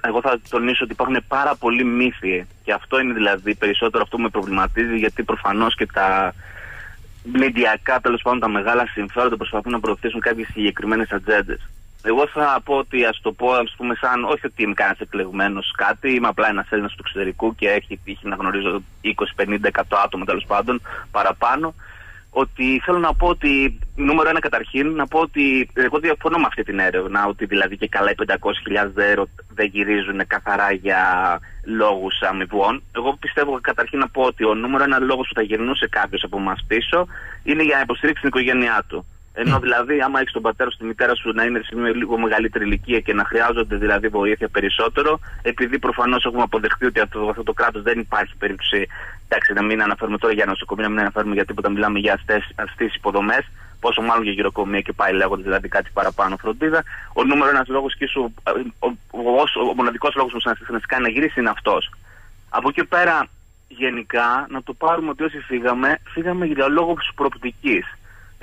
εγώ θα τονίσω ότι υπάρχουν πάρα πολλοί μύθοι και αυτό είναι δηλαδή περισσότερο αυτό που με προβληματίζει γιατί προφανώς και τα μηντιακά τέλος πάντων τα μεγάλα συμφέροντα προσπαθούν να προωθήσουν κάποιες συγκεκριμένες ατζέντες. Εγώ θα πω ότι ας το πω, ας πούμε, σαν όχι ότι είμαι κανένας εκλεγμένο κάτι, είμαι απλά ένας Έλληνας του εξωτερικού και έχει τύχει να γνωρίζω 20, 50, 100 άτομα τέλος πάντων παραπάνω. Ότι θέλω να πω ότι, νούμερο ένα καταρχήν, να πω ότι εγώ διαφωνώ με αυτή την έρευνα, ότι δηλαδή και καλά οι 500.000 ευρώ δεν γυρίζουν καθαρά για λόγους αμοιβών. Εγώ πιστεύω καταρχήν να πω ότι ο νούμερο ένα λόγος που θα γυρνούσε κάποιος από εμά πίσω είναι για να υποστηρίξει την οικογένειά του. Ενώ δηλαδή, άμα έχεις τον πατέρα σου, τη μητέρα σου να είναι σε μια λίγο μεγαλύτερη ηλικία και να χρειάζονται δηλαδή βοήθεια περισσότερο, επειδή προφανώς έχουμε αποδεχτεί ότι αυτό, αυτό το κράτος δεν υπάρχει περίπτωση. Εντάξει, να μην αναφέρουμε τώρα για νοσοκομεία, να μην αναφέρουμε για τίποτα, μιλάμε για αστέ υποδομές, πόσο μάλλον για γυροκομεία και πάει λέγοντας δηλαδή κάτι παραπάνω φροντίδα. Ο νούμερο ένας λόγος και σου, ο, ο, ο, ο μοναδικός λόγος που σα να κάνει να γυρίσεις είναι αυτός. Από εκεί πέρα, γενικά, να το πάρουμε ότι όσοι φύγαμε, φύγαμε για λόγο προοπτικής.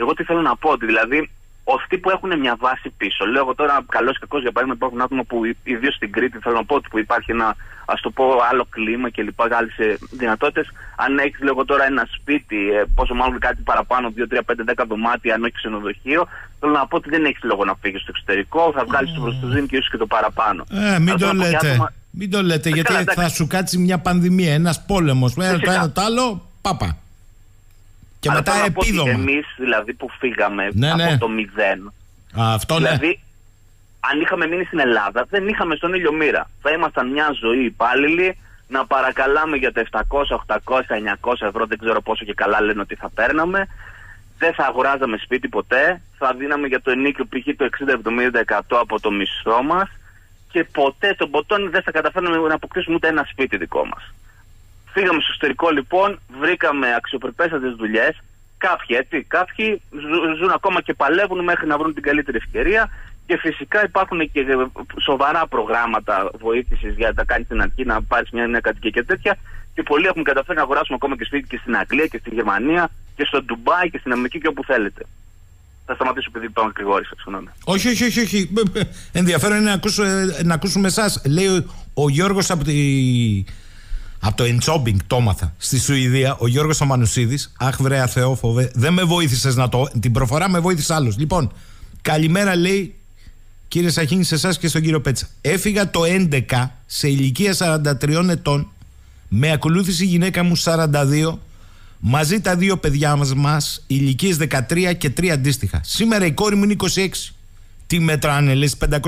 Εγώ τι θέλω να πω, ότι δηλαδή αυτοί που έχουν μια βάση πίσω, λέω εγώ τώρα καλός ή κακός για παράδειγμα, υπάρχουν άτομα που ιδίως στην Κρήτη θέλω να πω ότι που υπάρχει ένα ας το πω άλλο κλίμα και λοιπά, άλλες δυνατότητες. Αν έχεις λέω τώρα ένα σπίτι, ε, πόσο μάλλον κάτι παραπάνω, 2, 3, 5, 10 δωμάτια, αν όχι ξενοδοχείο, θέλω να πω ότι δεν έχεις λόγο να φύγεις στο εξωτερικό, θα βγάλεις mm. το προστοζήν και ίσως και το παραπάνω. Ε, μην το λέτε. Άτομα... Μην το λέτε, γιατί θα σου κάτσει μια πανδημία, ένας πόλεμος. Ένα το ένα το άλλο, πάπα. Και Αλλά μετά επίδομα. Εμείς δηλαδή που φύγαμε ναι, από ναι. το μηδέν. Α, αυτό ναι. δηλαδή, αν είχαμε μείνει στην Ελλάδα, δεν είχαμε στον ήλιο μοίρα. Θα ήμασταν μια ζωή υπάλληλοι να παρακαλάμε για τα 700, 800, 900 ευρώ, δεν ξέρω πόσο και καλά λένε ότι θα παίρναμε. Δεν θα αγοράζαμε σπίτι ποτέ. Θα δίναμε για το ενίκιο π.χ. το 60-70% από το μισθό μας. Και ποτέ τον ποτόνι δεν θα καταφέρναμε να αποκτήσουμε ούτε ένα σπίτι δικό μας. Φύγαμε στο εσωτερικό λοιπόν, βρήκαμε αξιοπρεπέστατες δουλειές. Κάποιοι έτσι, κάποιοι ζουν ακόμα και παλεύουν μέχρι να βρουν την καλύτερη ευκαιρία. Και φυσικά υπάρχουν και σοβαρά προγράμματα βοήθησης για να κάνει την αρχή να πάρεις μια νέα κατοικία και τέτοια. Και πολλοί έχουν καταφέρει να αγοράσουν ακόμα και σπίτι και στην Αγγλία και στη Γερμανία και στο Ντουμπάι και στην Αμερική και όπου θέλετε. Θα σταματήσω επειδή πάμε γρηγόρησα, συγγνώμη. Όχι, όχι, όχι. όχι. Ενδιαφέρον είναι να, ακούσω, να ακούσουμε εσάς. Λέει ο, ο Γιώργος από τη από το Εντσόμπινγκ το έμαθα. Στη Σουηδία, ο Γιώργος Αμανουσίδης. Αχ, βρέα Θεόφοβε, δεν με βοήθησες να το. Την προφορά με βοήθησε άλλος. Λοιπόν, καλημέρα λέει κύριε Σαχίνη σε εσάς και στον κύριο Πέτσα. Έφυγα το 11 σε ηλικία 43 ετών. Με ακολούθηση η γυναίκα μου 42. Μαζί τα δύο παιδιά μας, ηλικίες 13 και 3 αντίστοιχα. Σήμερα η κόρη μου είναι 26. Τι μετράνε, λες 500.000,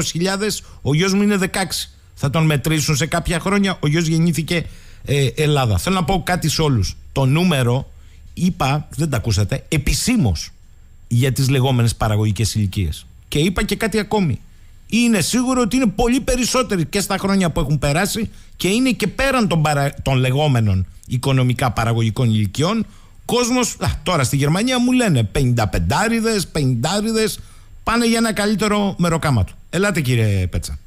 ο γιος μου είναι 16. Θα τον μετρήσουν σε κάποια χρόνια. Ο γιος γεννήθηκε ε, Ελλάδα. Θέλω να πω κάτι σε όλους. Το νούμερο, είπα, δεν τα ακούσατε, επισήμως για τις λεγόμενες παραγωγικές ηλικίες. Και είπα και κάτι ακόμη. Είναι σίγουρο ότι είναι πολύ περισσότεροι και στα χρόνια που έχουν περάσει και είναι και πέραν των, παρα... των λεγόμενων οικονομικά παραγωγικών ηλικιών. Κόσμος, τώρα στη Γερμανία μου λένε 55 50 πάνε για ένα καλύτερο μεροκάμα του. Ελάτε κύριε Πέτσα.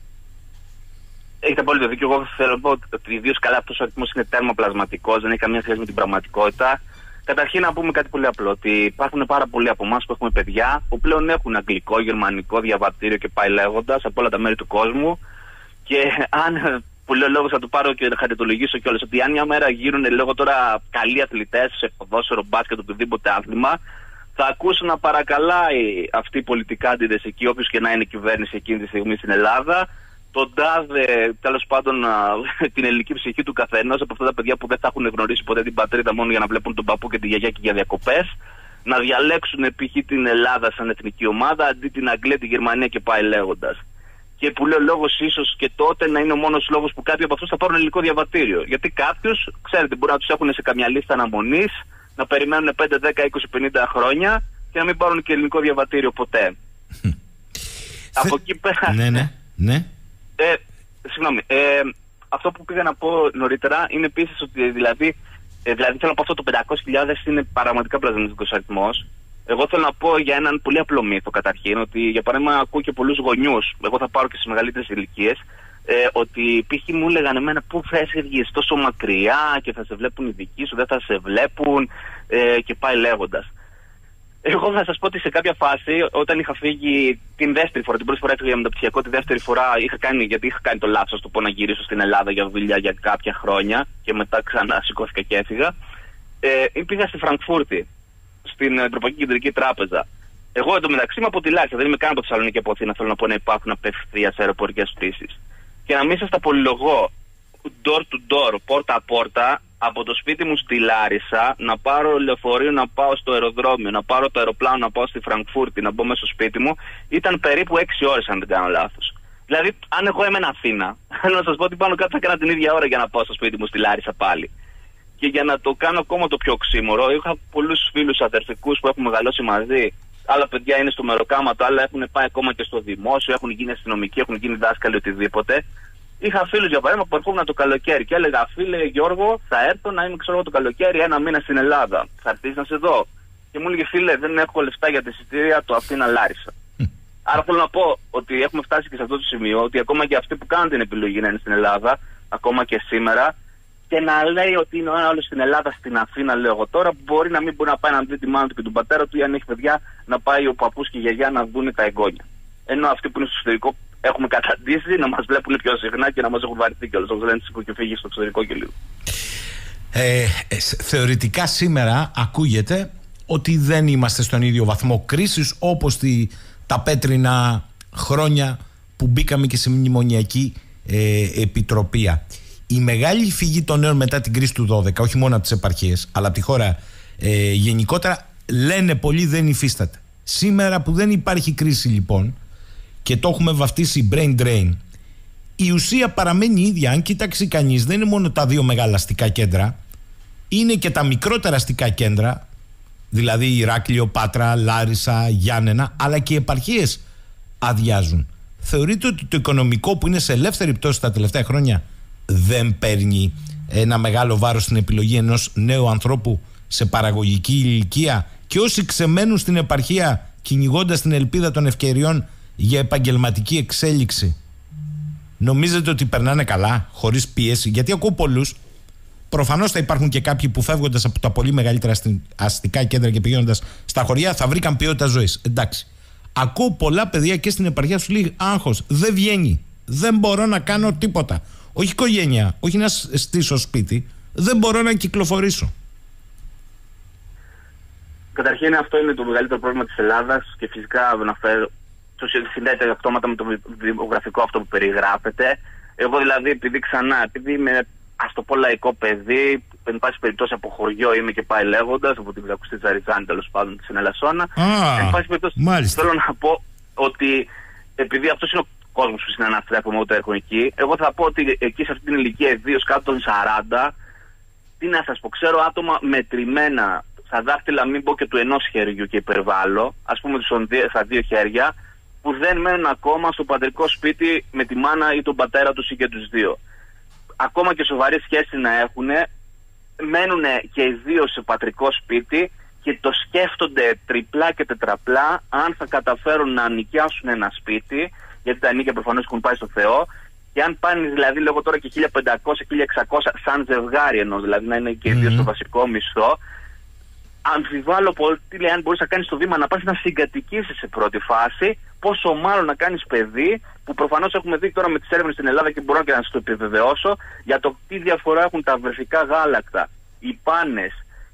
Έχετε απόλυτο δίκιο. Εγώ θέλω να πω ότι ιδίως καλά αυτός ο αριθμός είναι τέρμα πλασματικό, δεν έχει καμία σχέση με την πραγματικότητα. Καταρχήν να πούμε κάτι πολύ απλό. Ότι υπάρχουν πάρα πολλοί από εμάς που έχουμε παιδιά που πλέον έχουν αγγλικό, γερμανικό, διαβατήριο και πάει λέγοντας από όλα τα μέρη του κόσμου. Και αν που λέω λόγος θα του πάρω και να χαριτολογήσω κιόλας ότι αν μια μέρα γίνουν λόγω τώρα καλοί αθλητές σε ποδόσφαιρο, μπάσκετ, οτιδήποτε άθλημα, θα ακούσουν να παρακαλάει αυτή η πολιτικά εκεί, όποιος και να είναι κυβέρνηση εκείνη τη στιγμή στην Ελλάδα, τον τάδε, τέλος πάντων, την ελληνική ψυχή του καθένα, από αυτά τα παιδιά που δεν θα έχουν γνωρίσει ποτέ την πατρίδα μόνο για να βλέπουν τον παππού και τη γιαγιά και για διακοπές, να διαλέξουν π.χ. την Ελλάδα σαν εθνική ομάδα αντί την Αγγλία, τη Γερμανία και πάει λέγοντας. Και που λέω λόγος ίσως και τότε να είναι ο μόνος λόγος που κάποιοι από αυτούς θα πάρουν ελληνικό διαβατήριο. Γιατί κάποιους, ξέρετε, μπορεί να τους έχουν σε καμιά λίστα αναμονής, να περιμένουν 5, 10, 20, 50 χρόνια και να μην πάρουν και ελληνικό διαβατήριο ποτέ. από εκεί πέρα. Ναι, ναι, ναι. Ε, συγγνώμη. Ε, αυτό που πήγα να πω νωρίτερα είναι επίσης ότι δηλαδή, ε, δηλαδή θέλω να πω αυτό το 500.000 είναι πραγματικά πλασματικό αριθμός. Εγώ θέλω να πω για έναν πολύ απλό μύθο καταρχήν, ότι για παράδειγμα ακούω και πολλούς γονιούς, εγώ θα πάρω και στις μεγαλύτερες ηλικίες, ε, ότι π.χ. μου έλεγαν εμένα πού θα έφευγε τόσο μακριά και θα σε βλέπουν οι δικοί σου, δεν θα σε βλέπουν ε, και πάει λέγοντας. Εγώ θα σας πω ότι σε κάποια φάση, όταν είχα φύγει την δεύτερη φορά, την πρώτη φορά έφυγα για μεταπτυχιακό, τη δεύτερη φορά είχα κάνει, γιατί είχα κάνει το λάθος το πω να γυρίσω στην Ελλάδα για δουλειά για κάποια χρόνια και μετά ξανά σηκώθηκα και έφυγα. Ε, πήγα στη Φραγκφούρτη, στην Ευρωπαϊκή Κεντρική Τράπεζα. Εγώ εντωμεταξύ είμαι από τη Λάρισα, δεν είμαι καν από τη Θεσσαλονίκη από Αθήνα. Θέλω να πω να υπάρχουν απευθείας αεροπορικές πτήσεις. Και να μην σας τα πολυλογώ door to door, πόρτα πόρτα, από το σπίτι μου στη Λάρισα να πάρω λεωφορείο να πάω στο αεροδρόμιο, να πάρω το αεροπλάνο να πάω στη Φραγκφούρτη, να μπω μέσα στο σπίτι μου, ήταν περίπου 6 ώρες αν δεν κάνω λάθος. Δηλαδή, αν εγώ έμενα Αθήνα, να σας πω ότι πάνω κάτω θα έκανα την ίδια ώρα για να πάω στο σπίτι μου στη Λάρισα πάλι. Και για να το κάνω ακόμα το πιο οξύμορο, είχα πολλούς φίλους αδερφικούς που έχουν μεγαλώσει μαζί. Άλλα παιδιά είναι στο μεροκάματο, άλλα έχουν πάει ακόμα και στο δημόσιο, έχουν γίνει αστυνομικοί, έχουν γίνει δάσκαλοι, οτιδήποτε. Είχα φίλους για παράδειγμα που ερχόμουν το καλοκαίρι και έλεγα: Φίλε Γιώργο, θα έρθω να είμαι ξέρω το καλοκαίρι ένα μήνα στην Ελλάδα. Θα έρθεις να σε δω. Και μου έλεγε: Φίλε, δεν έχω λεφτά για τη εισιτήρια το Αθήνα Λάρισα. Άρα θέλω να πω ότι έχουμε φτάσει και σε αυτό το σημείο ότι ακόμα και αυτοί που κάνουν την επιλογή να είναι στην Ελλάδα, ακόμα και σήμερα, και να λέει ότι είναι ο άλλο στην Ελλάδα, στην Αθήνα, λέω εγώ τώρα, μπορεί να μην μπορεί να πάει να δει τη μάνα του και τον πατέρα του ή αν έχει παιδιά να πάει ο παππούς και η γιαγιά να δουν τα εγγόνια. Ενώ αυτοί που είναι στο εξωτερικό έχουμε καταντήσει να μας βλέπουν πιο συχνά και να μας έχουν βαρεθεί κιόλας. Όπως λένε και φύγει στο εξωτερικό και λίγο. Ε, ε, θεωρητικά σήμερα ακούγεται ότι δεν είμαστε στον ίδιο βαθμό κρίσης όπως τα πέτρινα χρόνια που μπήκαμε και σε μνημονιακή ε, επιτροπία. Η μεγάλη φυγή των νέων μετά την κρίση του 12, όχι μόνο από τις επαρχίες, αλλά από τη χώρα ε, γενικότερα, λένε πολλοί δεν υφίσταται. Σήμερα που δεν υπάρχει κρίση λοιπόν, και το έχουμε βαφτίσει brain drain, η ουσία παραμένει ίδια. Αν κοιτάξει κανείς, δεν είναι μόνο τα δύο μεγάλα αστικά κέντρα, είναι και τα μικρότερα αστικά κέντρα, δηλαδή Ηράκλειο, Πάτρα, Λάρισα, Γιάννενα, αλλά και οι επαρχίες αδειάζουν. Θεωρείτε ότι το οικονομικό που είναι σε ελεύθερη πτώση τα τελευταία χρόνια δεν παίρνει ένα μεγάλο βάρος στην επιλογή ενός νέου ανθρώπου σε παραγωγική ηλικία; Και όσοι ξεμένουν στην επαρχία κυνηγώντας την ελπίδα των ευκαιριών για επαγγελματική εξέλιξη νομίζετε ότι περνάνε καλά, χωρίς πίεση; Γιατί ακούω πολλούς. Προφανώς θα υπάρχουν και κάποιοι που φεύγοντας από τα πολύ μεγαλύτερα αστικά κέντρα και πηγαίνοντας στα χωριά θα βρήκαν ποιότητα ζωής. Εντάξει. Ακούω πολλά παιδιά και στην επαρχία σου λέει άγχος. Δεν βγαίνει. Δεν μπορώ να κάνω τίποτα. Όχι οικογένεια, όχι να στήσω σπίτι. Δεν μπορώ να κυκλοφορήσω. Καταρχήν αυτό είναι το μεγαλύτερο πρόβλημα της Ελλάδας και φυσικά αναφέρω το συνδέεται αυτόματα με το δημογραφικό αυτό που περιγράφεται. Εγώ δηλαδή, επειδή ξανά, επειδή είμαι ας το πω λαϊκό παιδί, εν πάση περιπτώσει από χωριό είμαι και πάει λέγοντας, από την Κακουστή Τζαριζάνη τέλος πάντων της Ελασσόνα. εν πάση περιπτώσει, θέλω να πω ότι επειδή αυτός είναι ο κόσμος που συναναστρέφουμε όταν έρχομαι εκεί, εγώ θα πω ότι εκεί σε αυτή την ηλικία, ιδίως κάτω των 40, τι να σας πω, ξέρω άτομα μετρημένα στα δάχτυλα, μην πω και του ενός χεριού και υπερβάλλω, ας πούμε στα δύο χέρια, που δεν μένουν ακόμα στο πατρικό σπίτι με τη μάνα ή τον πατέρα τους ή και τους δύο. Ακόμα και σοβαρή σχέση να έχουν, μένουν και οι δύο σε πατρικό σπίτι και το σκέφτονται τριπλά και τετραπλά αν θα καταφέρουν να νοικιάσουν ένα σπίτι, γιατί τα νίκια προφανώς έχουν πάει στο Θεό, και αν πάνε δηλαδή λέγω τώρα και 1500-1600 σαν ζευγάρι ενώ δηλαδή να είναι και οι δύο στο βασικό μισθό, αμφιβάλλω πολύ λέει, αν μπορείς να κάνεις το βήμα να πας να συγκατοικήσεις σε πρώτη φάση, πόσο μάλλον να κάνεις παιδί, που προφανώς έχουμε δει τώρα με τις έρευνες στην Ελλάδα και μπορώ και να σας το επιβεβαιώσω, για το τι διαφορά έχουν τα βρεφικά γάλακτα, οι πάνες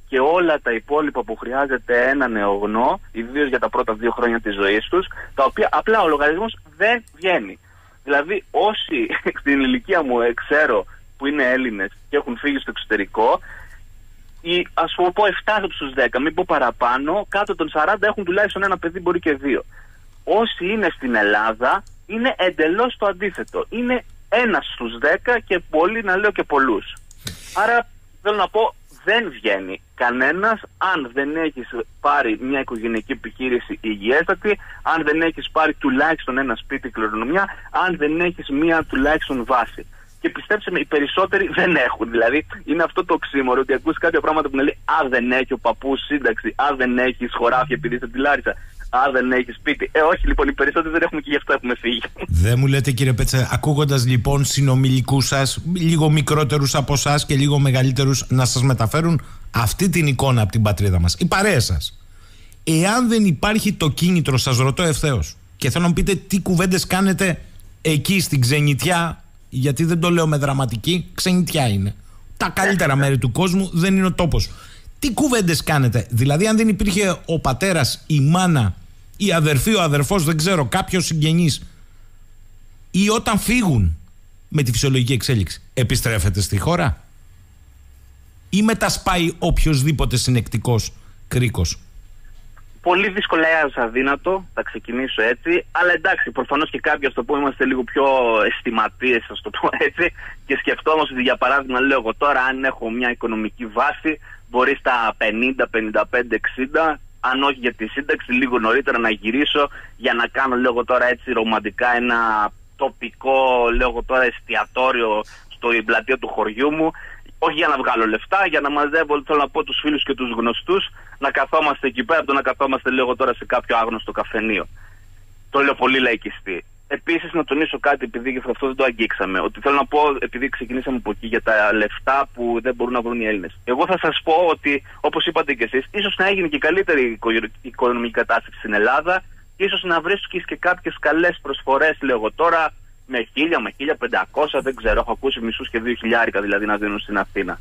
και όλα τα υπόλοιπα που χρειάζεται ένα νεογνώ, ιδίως για τα πρώτα δύο χρόνια της ζωής τους, τα οποία απλά ο λογαριασμός δεν βγαίνει. Δηλαδή, όσοι στην ηλικία μου ξέρω που είναι Έλληνες και έχουν φύγει στο εξωτερικό, ή ας πω 7 στους 10, μην πω παραπάνω, κάτω των 40 έχουν τουλάχιστον ένα παιδί, μπορεί και δύο. Όσοι είναι στην Ελλάδα είναι εντελώς το αντίθετο. Είναι ένας στους 10 και πολλοί να λέω και πολλούς. Άρα θέλω να πω δεν βγαίνει κανένας αν δεν έχεις πάρει μια οικογενειακή επιχείρηση υγιέστατη, αν δεν έχεις πάρει τουλάχιστον ένα σπίτι κληρονομιά, αν δεν έχεις μια τουλάχιστον βάση και πιστέψτε με, οι περισσότεροι δεν έχουν. Δηλαδή, είναι αυτό το οξύμορο ότι ακούς κάποια πράγματα που λέει Α, δεν έχει ο παππούς σύνταξη, Α, δεν έχεις χωράφια επειδή είσαι τη Λάρισα, Α, δεν έχεις σπίτι. Ε, όχι λοιπόν, οι περισσότεροι δεν έχουμε και γι' αυτό έχουμε φύγει. Δεν μου λέτε κύριε Πέτσα, ακούγοντας λοιπόν συνομιλικούς σας, λίγο μικρότερους από εσά και λίγο μεγαλύτερους, να σας μεταφέρουν αυτή την εικόνα από την πατρίδα μας. Οι παρέες σας. Εάν δεν υπάρχει το κίνητρο, σας ρωτώ ευθέως. και θέλω να μου πείτε τι κουβέντες κάνετε εκεί στην ξενιτιά, γιατί δεν το λέω με δραματική, ξενιτιά είναι. Τα καλύτερα μέρη του κόσμου δεν είναι ο τόπος. Τι κουβέντες κάνετε, δηλαδή αν δεν υπήρχε ο πατέρας, η μάνα, η αδερφή, ο αδερφός, δεν ξέρω, κάποιος συγγενής ή όταν φύγουν με τη φυσιολογική εξέλιξη, επιστρέφετε στη χώρα; Ή μετασπάει οποιοδήποτε συνεκτικός κρίκος; Πολύ δύσκολα αδύνατο, θα ξεκινήσω έτσι. Αλλά εντάξει, προφανώς και κάποιοι, ας το πούμε, είμαστε λίγο πιο αισθηματίες, ας το πω έτσι. Και σκεφτόμαστε ότι, για παράδειγμα, λέω εγώ τώρα, αν έχω μια οικονομική βάση, μπορεί στα 50, 55, 60, αν όχι για τη σύνταξη, λίγο νωρίτερα να γυρίσω για να κάνω, λέω τώρα έτσι, ρομαντικά ένα τοπικό, λέω τώρα, εστιατόριο στο πλατεία του χωριού μου όχι για να βγάλω λεφτά, για να μαζεύω, θέλω να πω, τους φίλους και τους γνωστούς, να καθόμαστε εκεί πέρα, από το να καθόμαστε λίγο τώρα σε κάποιο άγνωστο καφενείο. Το λέω πολύ λαϊκιστή. Επίσης, να τονίσω κάτι, επειδή αυτό δεν το αγγίξαμε. Ότι θέλω να πω, επειδή ξεκινήσαμε από εκεί, για τα λεφτά που δεν μπορούν να βρουν οι Έλληνες. Εγώ θα σας πω ότι, όπως είπατε και εσείς, ίσως να έγινε και καλύτερη οικονομική κατάσταση στην Ελλάδα και ίσως να βρίσκεις και κάποιες καλές προσφορές, λέω εγώ τώρα, με 1000, με 1500, δεν ξέρω. Έχω ακούσει μισούς και 2000 δηλαδή να δίνουν στην Αθήνα.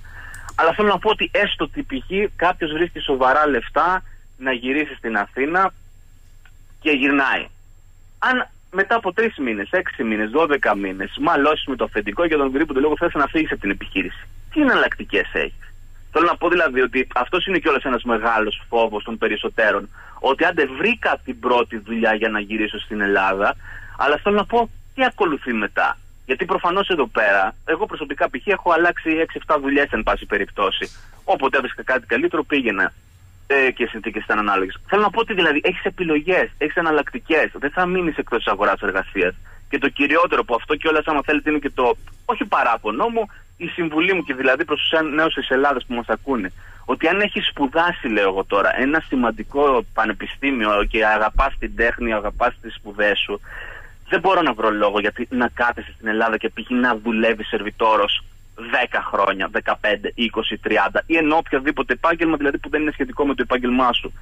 Αλλά θέλω να πω ότι έστω ότι π.χ. κάποιος βρίσκει σοβαρά λεφτά να γυρίσει στην Αθήνα και γυρνάει. Αν μετά από τρεις μήνες, έξι μήνες, 12 μήνες, μαλώσει με το αφεντικό για τον οποιοδήποτε λόγο θε να φύγεις από την επιχείρηση, τι εναλλακτικές έχεις. Θέλω να πω δηλαδή ότι αυτός είναι κιόλας ένας μεγάλος φόβος των περισσότερων. Ότι αν δεν βρήκα την πρώτη δουλειά για να γυρίσω στην Ελλάδα, αλλά θέλω να πω τι ακολουθεί μετά. Γιατί προφανώς εδώ πέρα, εγώ προσωπικά π.χ. έχω αλλάξει 6-7 δουλειές εν πάση περιπτώσει. Όποτε έβρισκα κάτι καλύτερο πήγαινα ε, και οι συνθήκε ήταν ανάλογες. Θέλω να πω ότι δηλαδή έχεις επιλογές, έχεις εναλλακτικές. Δεν θα μείνεις εκτός της αγοράς εργασίας. Και το κυριότερο που αυτό κιόλας, άμα θέλετε, είναι και το όχι παράπονο μου, η συμβουλή μου και δηλαδή προς τους νέους της Ελλάδας που μας ακούνε. Ότι αν έχεις σπουδάσει, λέω εγώ τώρα, ένα σημαντικό πανεπιστήμιο και αγαπάς την τέχνη, αγαπάς τις σπουδές σου, δεν μπορώ να βρω λόγο γιατί να κάθεσαι στην Ελλάδα και πήγε να δουλεύεις σερβιτόρος 10 χρόνια, 15, 20, 30 ή ενώ οποιοδήποτε επάγγελμα δηλαδή που δεν είναι σχετικό με το επάγγελμά σου.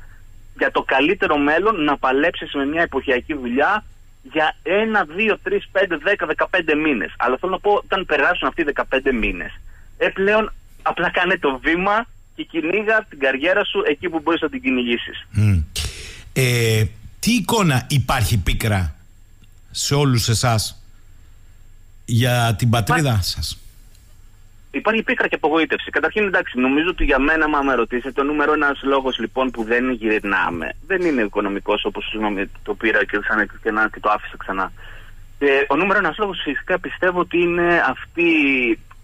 Για το καλύτερο μέλλον να παλέψεις με μια εποχιακή δουλειά για 1, 2, 3, 5, 10, 15 μήνες. Αλλά θέλω να πω, όταν περάσουν αυτοί οι 15 μήνες, ε, πλέον απλά κάνε το βήμα και κυνήγα την καριέρα σου εκεί που μπορείς να την κυνηγήσεις. Mm. Ε, τι εικόνα υπάρχει πίκρα σε όλους εσάς για την πατρίδα Μα... σας; Υπάρχει πίκρα και απογοήτευση. Καταρχήν, εντάξει, νομίζω ότι για μένα, άμα με ρωτήσετε, το νούμερο ένας λόγος λοιπόν που δεν γυρνάμε δεν είναι οικονομικός, όπως το πήρα και, και, να, και το άφησα ξανά. Ε, ο νούμερο ένας λόγος φυσικά πιστεύω ότι είναι αυτή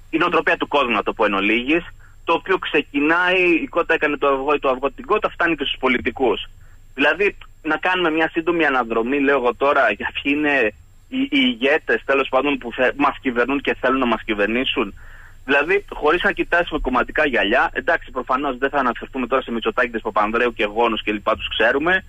η νοοτροπία του κόσμου, να το πω εν ολίγης, το οποίο ξεκινάει, η κότα έκανε το αυγό ή το αυγό την κότα, φτάνει και στους πολιτικούς. Δηλαδή, να κάνουμε μια σύντομη αναδρομή, λέω εγώ τώρα, για ποιοι είναι οι, οι ηγέτες τέλος πάντων που μας κυβερνούν και θέλουν να μας κυβερνήσουν. Δηλαδή, χωρίς να κοιτάσουμε κομματικά γυαλιά, εντάξει, προφανώς δεν θα αναφερθούμε τώρα σε Μητσοτάκη, Παπανδρέου και Γόνους και λοιπά, τους ξέρουμε.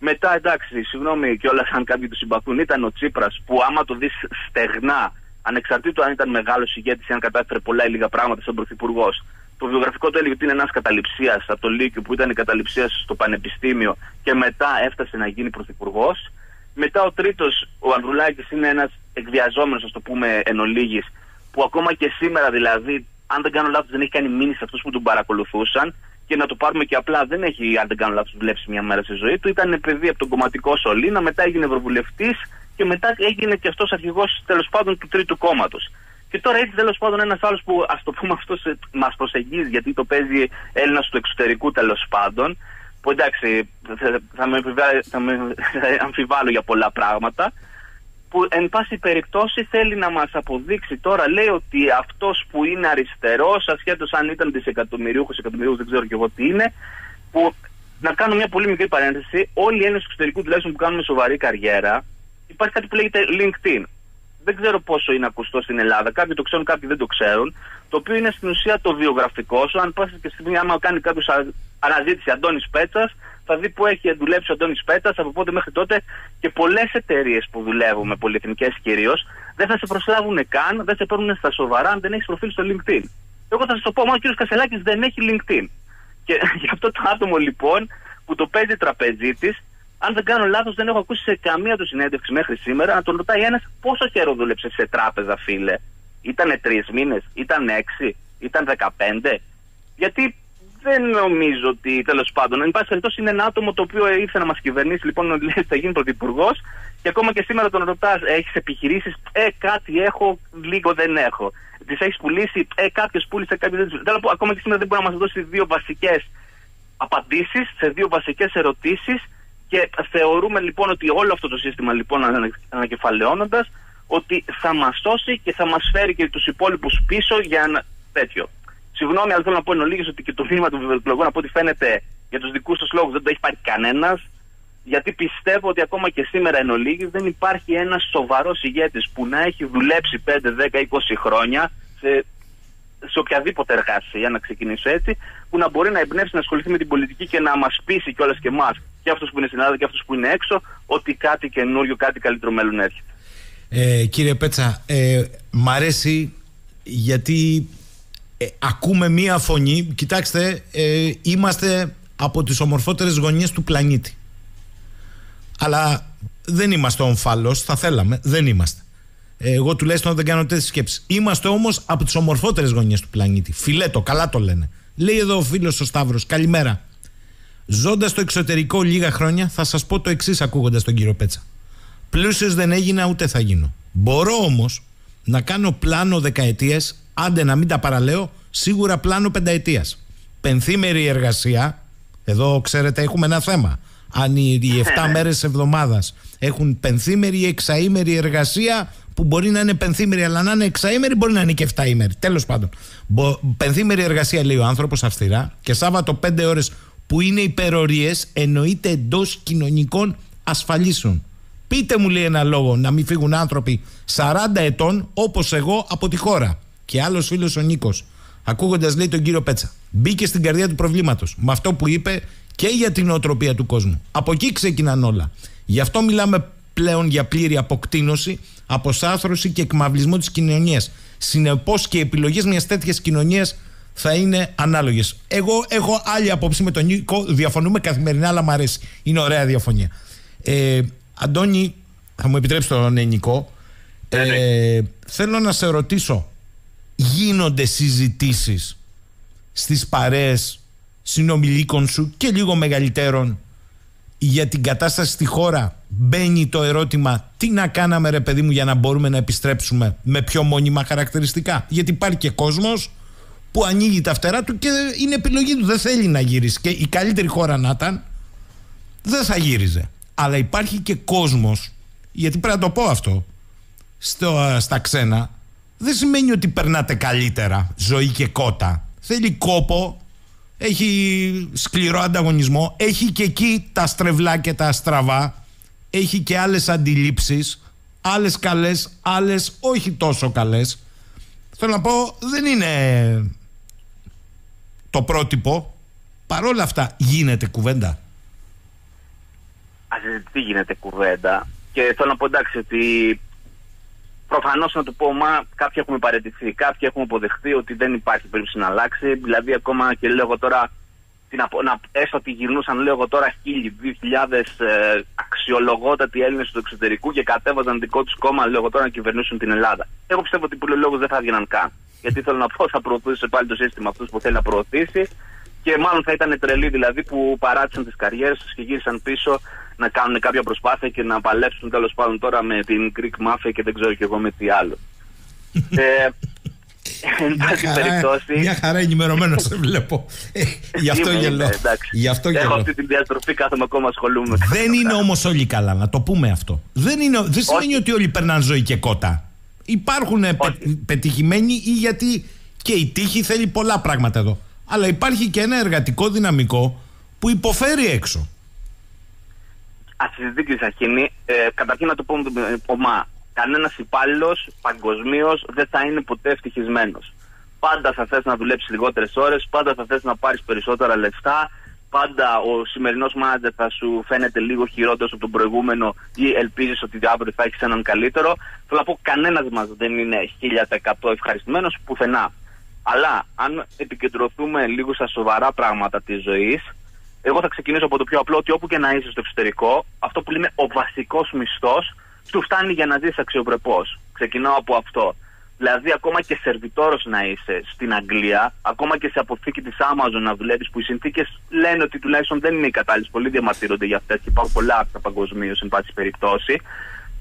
Μετά, εντάξει, συγγνώμη κιόλας αν κάποιοι τους συμπαθούν, ήταν ο Τσίπρας που άμα το δεις στεγνά, ανεξαρτήτως αν ήταν μεγάλος ηγέτης ή αν κατάφερε πολλά ή λίγα πράγματα σαν πρωθυπουργός, το βιογραφικό του έλεγε ότι είναι ένας καταληψίας από το Λύκειο που ήταν καταληψίας στο Πανεπιστήμιο και μετά έφτασε να γίνει πρωθυπουργός. Μετά ο τρίτος, ο Ανδρουλάκης, είναι ένας εκβιαζόμενος, ας το πούμε, εν ολίγης, που ακόμα και σήμερα δηλαδή, αν δεν κάνω λάθος, δεν έχει κάνει μήνυση σε αυτούς που τον παρακολουθούσαν. Και να το πάρουμε και απλά, δεν έχει, αν δεν κάνω λάθος, δουλέψει μια μέρα στη ζωή του. Ήταν παιδί από τον κομματικό Σολίνα, μετά έγινε ευρωβουλευτής και μετά έγινε και αυτός αρχηγός τέλος πάντων του τρίτου κόμματος. Και τώρα έτσι τέλος πάντων ένας άλλος που ας το πούμε αυτός μας προσεγγίζει, γιατί το παίζει Έλληνας του εξωτερικού τέλος πάντων. Που εντάξει, θα με, θα με αμφιβάλλω για πολλά πράγματα. Που εν πάση περιπτώσει θέλει να μας αποδείξει τώρα, λέει ότι αυτός που είναι αριστερός, ασχέτως αν ήταν δισεκατομμυρίουχος, εκατομμυρίουχος, δεν ξέρω και εγώ τι είναι, που να κάνω μια πολύ μικρή παρένθεση, όλοι οι Έλληνες του εξωτερικού τουλάχιστον που κάνουν σοβαρή καριέρα, υπάρχει κάτι που λέγεται LinkedIn δεν ξέρω πόσο είναι ακουστό στην Ελλάδα. Κάποιοι το ξέρουν, κάποιοι δεν το ξέρουν. Το οποίο είναι στην ουσία το βιογραφικό σου. Αν πας και στιγμή, άμα κάνει κάποιος αναζήτηση Αντώνης Πέτσας, θα δει που έχει δουλέψει ο Αντώνης Πέτσα από πότε μέχρι τότε και πολλές εταιρείες που δουλεύουμε, πολυεθνικές κυρίως, δεν θα σε προσλάβουν καν, δεν σε παίρνουν στα σοβαρά αν δεν έχεις προφίλ στο LinkedIn. Εγώ θα σας το πω, μόνο ο κ. Κασελάκης δεν έχει LinkedIn. Και γι' αυτό το άτομο λοιπόν που το παίζει τραπεζίτη. Αν δεν κάνω λάθος, δεν έχω ακούσει σε καμία του συνέντευξη μέχρι σήμερα να τον ρωτάει ένας πόσο καιρό δούλεψε σε τράπεζα, φίλε; Ήτανε τρεις μήνες, ήταν έξι, ήταν δεκαπέντε; Γιατί δεν νομίζω ότι τέλος πάντων. Εν πάση περιπτώσει είναι ένα άτομο το οποίο ήρθε να μας κυβερνήσει, λοιπόν, λέει θα γίνει πρωθυπουργός και ακόμα και σήμερα τον ρωτάς, έχεις επιχειρήσεις, ε, κάτι έχω, λίγο δεν έχω. Τις έχεις πουλήσει, ε, κάποιος πούλησε, κάποιος δεν Θέλω πω, ακόμα και σήμερα δεν μπορεί να μας δώσει δύο βασικές απαντήσεις σε δύο βασικές ερωτήσεις και θεωρούμε λοιπόν ότι όλο αυτό το σύστημα λοιπόν ανακεφαλαιώνοντας ότι θα μας σώσει και θα μας φέρει και τους υπόλοιπους πίσω για ένα τέτοιο. Συγγνώμη, αλλά θέλω να πω εν ολίγης ότι και το μήνυμα των εκλογών από ό,τι φαίνεται για τους δικούς τους λόγους δεν το έχει πάρει κανένας. Γιατί πιστεύω ότι ακόμα και σήμερα εν ολίγης δεν υπάρχει ένας σοβαρός ηγέτης που να έχει δουλέψει 5, 10, 20 χρόνια σε, σε οποιαδήποτε εργασία, να ξεκινήσω έτσι, που να μπορεί να εμπνεύσει να ασχοληθεί με την πολιτική και να μας πείσει κιόλας και εμάς, και αυτούς που είναι στην Ελλάδα και αυτούς που είναι έξω, ότι κάτι καινούριο, κάτι καλύτερο μέλλον έρχεται. Ε, κύριε Πέτσα, ε, μ' αρέσει γιατί ε, ακούμε μία φωνή. Κοιτάξτε, ε, είμαστε από τις ομορφότερες γωνιές του πλανήτη. Αλλά δεν είμαστε ομφάλος, θα θέλαμε, δεν είμαστε. Ε, εγώ τουλάχιστον δεν κάνω τέτοιες σκέψεις. Είμαστε όμως από τις ομορφότερες γωνιές του πλανήτη. Φιλέτο, καλά το λένε. Λέει εδώ ο φίλος ο Σταύρος, καλημέρα. Ζώντας στο εξωτερικό λίγα χρόνια, θα σας πω το εξής ακούγοντας τον κύριο Πέτσα. Πλούσιος δεν έγινα ούτε θα γίνω. Μπορώ όμως να κάνω πλάνο δεκαετίες άντε να μην τα παραλέω, σίγουρα πλάνο πενταετίας. Πενθήμερη εργασία, εδώ ξέρετε έχουμε ένα θέμα. Αν οι 7 μέρες εβδομάδας έχουν πενθήμερη ή εξαήμερη εργασία, που μπορεί να είναι πενθήμερη, αλλά να είναι εξαήμερη, μπορεί να είναι και εφταήμερη. Τέλος πάντων. Πενθήμερη εργασία, λέει ο άνθρωπος αυστηρά, και Σάββατο 5 ώρες που είναι υπερορίες, εννοείται εντός κοινωνικών ασφαλίσεων. Πείτε μου, λέει ένα λόγο, να μην φύγουν άνθρωποι 40 ετών όπως εγώ από τη χώρα. Και άλλος φίλος ο Νίκος, ακούγοντας λέει τον κύριο Πέτσα, μπήκε στην καρδιά του προβλήματος με αυτό που είπε και για την οτροπία του κόσμου. Από εκεί ξεκινάν όλα. Γι' αυτό μιλάμε πλέον για πλήρη αποκτήνωση, αποσάθρωση και εκμαυλισμό της κοινωνίας. Συνεπώς και οι επιλογές μιας τέτοιας κοινωνίας θα είναι ανάλογες. Εγώ έχω άλλη απόψη με τον Νίκο. Διαφωνούμε καθημερινά, αλλά μου αρέσει. Είναι ωραία διαφωνία. Ε, Αντώνη, θα μου επιτρέψεις τον Νικό. Ναι, ναι. Ε, θέλω να σε ρωτήσω γίνονται συζητήσεις στις παρέες συνομιλίκων σου και λίγο μεγαλύτερων για την κατάσταση στη χώρα. Μπαίνει το ερώτημα τι να κάναμε ρε παιδί μου για να μπορούμε να επιστρέψουμε με πιο μόνιμα χαρακτηριστικά. Γιατί υπάρχει και κόσμος που ανοίγει τα φτερά του και είναι επιλογή του. Δεν θέλει να γυρίσει. Και η καλύτερη χώρα να ήταν δεν θα γύριζε. Αλλά υπάρχει και κόσμος γιατί πρέπει να το πω αυτό στο, στα ξένα δεν σημαίνει ότι περνάτε καλύτερα ζωή και κότα. Θέλει κόπο, έχει σκληρό ανταγωνισμό, έχει και εκεί τα στρεβλά και τα στραβά, έχει και άλλες αντιλήψεις, άλλες καλές, άλλες όχι τόσο καλές. Θέλω να πω, δεν είναι το πρότυπο. Παρόλα αυτά γίνεται κουβέντα. Ας τι γίνεται κουβέντα. Και θέλω να πω εντάξει ότι Προφανώς να του πω, μα κάποιοι έχουμε παραιτηθεί, κάποιοι έχουμε αποδεχθεί ότι δεν υπάρχει περίπτωση να αλλάξει. Δηλαδή, ακόμα και λέω τώρα, να, να, έστω ότι γυρνούσαν λέω τώρα χίλιοι, δύο χιλιάδες ε, αξιολογότατοι Έλληνες του εξωτερικού και κατέβαζαν δικό τους κόμμα, λέω τώρα, να κυβερνήσουν την Ελλάδα. Εγώ πιστεύω ότι πολλοί λόγου δεν θα έβγαιναν καν. Γιατί θέλω να πω, θα προωθούσε πάλι το σύστημα αυτούς που θέλει να προωθήσει και μάλλον θα ήταν τρελοί δηλαδή που παράτησαν τις καριέρες τους και γύρισαν πίσω να κάνουν κάποια προσπάθεια και να παλέψουν τέλος πάντων τώρα με την Greek Mafia και δεν ξέρω κι εγώ με τι άλλο. ε, Εν πάση περιπτώσει. Μια χαρά ενημερωμένο σε βλέπω. Ε, γι' αυτό γελώ. Γι αυτό Έχω αυτή την διαστροφή, κάθομαι ακόμα ασχολούμαι. Δεν είναι όμως όλοι καλά, να το πούμε αυτό. Δεν, είναι, δεν σημαίνει ότι όλοι περνάνε ζωή και κότα. Υπάρχουν πετυχημένοι ή γιατί και η τύχη θέλει πολλά πράγματα εδώ. Αλλά υπάρχει και ένα εργατικό δυναμικό που υποφέρει έξω ασυζητήκη Αχίνη, ε, καταρχήν να το πούμε ομά. Κανένας υπάλληλος παγκοσμίως δεν θα είναι ποτέ ευτυχισμένος. Πάντα θα θες να δουλέψεις λιγότερες ώρες, πάντα θα θες να πάρεις περισσότερα λεφτά, πάντα ο σημερινός μάνατζερ θα σου φαίνεται λίγο χειρότερος από τον προηγούμενο ή ελπίζεις ότι αύριο θα έχεις έναν καλύτερο. Θέλω να πω, κανένας μας δεν είναι 1000% ευχαριστημένος πουθενά. Αλλά αν επικεντρωθούμε λίγο στα σοβαρά πράγματα της ζωής, Εγώ θα ξεκινήσω από το πιο απλό ότι όπου και να είσαι στο εξωτερικό, αυτό που λέμε ο βασικός μισθός, σου φτάνει για να ζεις αξιοπρεπώς. Ξεκινάω από αυτό. Δηλαδή, ακόμα και σερβιτόρος να είσαι στην Αγγλία, ακόμα και σε αποθήκη της Amazon να δουλεύεις, που οι συνθήκες λένε ότι τουλάχιστον δεν είναι οι κατάλληλες, πολλοί διαμαρτύρονται για αυτές και υπάρχουν πολλά αυτά παγκοσμίως, εν πάση περιπτώσει.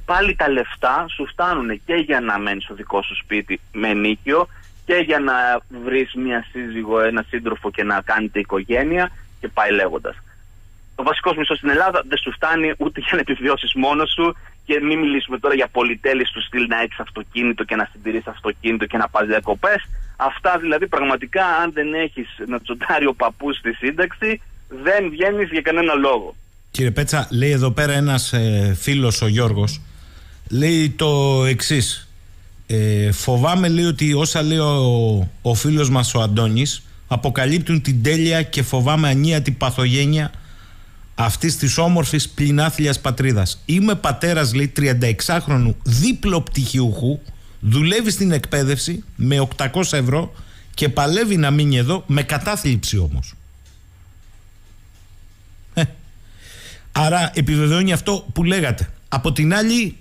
Πάλι τα λεφτά σου φτάνουν και για να μένεις στο δικό σου σπίτι με νίκιο και για να βρεις μια σύζυγο, ένα σύντροφο και να κάνετε οικογένεια και πάει λέγοντας. Ο βασικός μισθός στην Ελλάδα δεν σου φτάνει ούτε για να επιβιώσεις μόνος σου και μην μιλήσουμε τώρα για πολυτέλειε του στυλ να έχεις αυτοκίνητο και να συντηρείς αυτοκίνητο και να πας διακοπές. Αυτά δηλαδή πραγματικά, αν δεν έχεις να τσοντάρει ο παππούς στη σύνταξη, δεν βγαίνεις για κανένα λόγο. Κύριε Πέτσα, λέει εδώ πέρα ένας ε, φίλος ο Γιώργος, λέει το εξής. Ε, φοβάμαι λέει ότι όσα λέει ο, ο φίλος μας ο Αντώνης αποκαλύπτουν την τέλεια και φοβάμαι ανίατη παθογένεια αυτής της όμορφης πληνάθλιας πατρίδας. Είμαι πατέρας, λέει, 36χρονου δίπλο πτυχιούχου, δουλεύει στην εκπαίδευση με 800 ευρώ και παλεύει να μείνει εδώ με κατάθλιψη όμως. Ε. Άρα επιβεβαιώνει αυτό που λέγατε. Από την άλλη,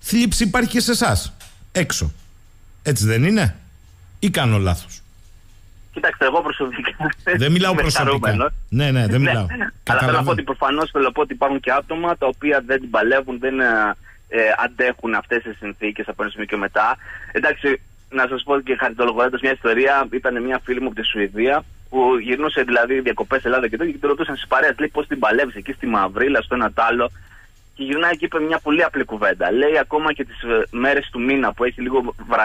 θλίψη υπάρχει και σε εσάς. Έξω. Έτσι δεν είναι, ή κάνω λάθος; Κοιτάξτε, εγώ προσωπικά. Δεν μιλάω προσωπικά. Ναι, ναι, δεν ναι, μιλάω. Αλλά θέλω να πω ότι προφανώς θέλω να πω ότι υπάρχουν και άτομα τα οποία δεν την παλεύουν, δεν ε, ε αντέχουν αυτές τις συνθήκες από ένα σημείο και μετά. Εντάξει, να σας πω και χαριτολογώντα μια ιστορία, ήταν μια φίλη μου από τη Σουηδία που γυρνούσε δηλαδή διακοπές Ελλάδα και τέτοια και του ρωτούσαν στι παρέε, λέει πώς την παλεύεις εκεί στη Μαυρίλα, στο ένα τάλο. Και γυρνάει και είπε μια πολύ απλή κουβέντα. Λέει ακόμα και τις ε, μέρες του μήνα που έχει λίγο βρα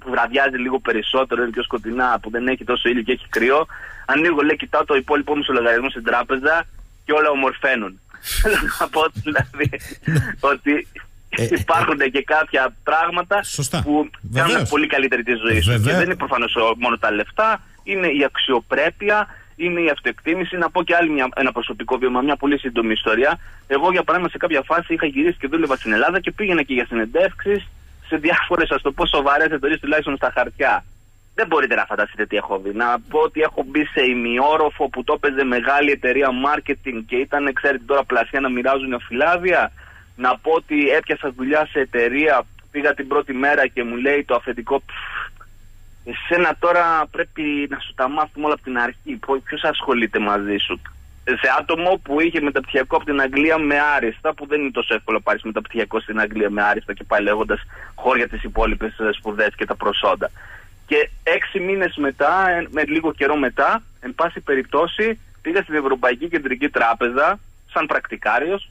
που βραδιάζει λίγο περισσότερο, είναι πιο σκοτεινά, που δεν έχει τόσο ήλιο και έχει κρύο. Ανοίγω, λέει, κοιτάω το υπόλοιπό μου στο λογαριασμό στην τράπεζα και όλα ομορφαίνουν. Θέλω να πω δηλαδή ότι ε, υπάρχουν και κάποια πράγματα που κάνουν πολύ καλύτερη τη ζωή σου. Και δεν είναι προφανώς μόνο τα λεφτά, είναι η αξιοπρέπεια, είναι η αυτοεκτίμηση. Να πω και άλλη μια, ένα προσωπικό βίωμα, μια πολύ σύντομη ιστορία. Εγώ, για παράδειγμα, σε κάποια φάση είχα γυρίσει και δούλευα στην Ελλάδα και πήγαινα και για συνεντεύξεις σε διάφορες, ας το πω, σοβαρές εταιρείες τουλάχιστον στα χαρτιά. Δεν μπορείτε να φανταστείτε τι έχω δει. Να πω ότι έχω μπει σε ημιόροφο που το έπαιζε μεγάλη εταιρεία marketing και ήταν, ξέρετε, τώρα πλασιά να μοιράζουν φυλάδια. Να πω ότι έπιασα δουλειά σε εταιρεία, πήγα την πρώτη μέρα και μου λέει το αφεντικό, εσένα τώρα πρέπει να σου τα μάθουμε όλα από την αρχή. Ποιος ασχολείται μαζί σου; Σε άτομο που είχε μεταπτυχιακό από την Αγγλία με άριστα, που δεν είναι τόσο εύκολο να πάρεις μεταπτυχιακό στην Αγγλία με άριστα και πάει λέγοντα χώρια τις υπόλοιπες σπουδές και τα προσόντα. Και έξι μήνες μετά, με λίγο καιρό μετά, εν πάση περιπτώσει, πήγα στην Ευρωπαϊκή Κεντρική Τράπεζα σαν πρακτικάριος,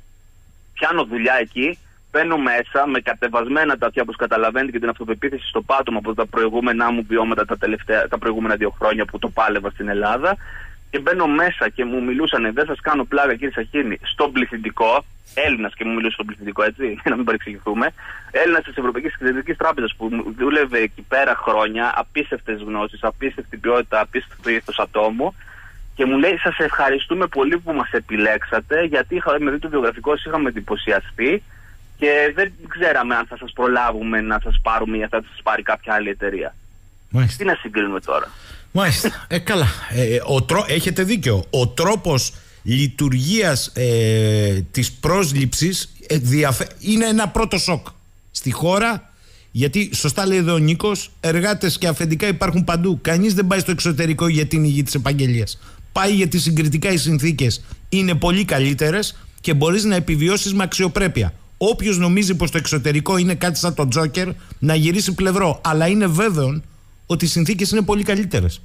πιάνω δουλειά εκεί, μπαίνω μέσα με κατεβασμένα τα αυτιά όπως καταλαβαίνετε και την αυτοπεποίθηση στο πάτωμα από τα προηγούμενά μου βιώματα τα, τελευταία, τα προηγούμενα δύο χρόνια που το πάλευα στην Ελλάδα και μπαίνω μέσα και μου μιλούσαν, δεν σας κάνω πλάκα κύριε Σαχίνη, στον πληθυντικό, Έλληνας και μου μιλούσε στον πληθυντικό έτσι, για να μην παρεξηγηθούμε, Έλληνας της Ευρωπαϊκής Κεντρική Τράπεζας που δούλευε εκεί πέρα χρόνια, απίστευτες γνώσεις, απίστευτη ποιότητα, απίστευτο ήθος ατόμου. Και μου λέει: Σας ευχαριστούμε πολύ που μας επιλέξατε, γιατί είχαμε δει το βιογραφικό, είχαμε εντυπωσιαστεί και δεν ξέραμε αν θα σας προλάβουμε να σας πάρουμε ή αν θα σας πάρει κάποια άλλη εταιρεία. Μάλιστα. Τι να συγκρίνουμε τώρα. Μάλιστα. Ε, καλά. Ε, ο τρό... Έχετε δίκιο. Ο τρόπος λειτουργίας ε, της πρόσληψης ε, είναι ένα πρώτο σοκ στη χώρα γιατί σωστά λέει εδώ ο Νίκος, εργάτες και αφεντικά υπάρχουν παντού. Κανείς δεν πάει στο εξωτερικό για την υγεία της επαγγελίας. Πάει γιατί συγκριτικά οι συνθήκες είναι πολύ καλύτερες και μπορείς να επιβιώσεις με αξιοπρέπεια. Όποιος νομίζει πως το εξωτερικό είναι κάτι σαν το τζόκερ, να γυρίσει πλευρό. Αλλά είναι βέβαιο ότι οι συνθήκες είναι πολύ καλύτερες.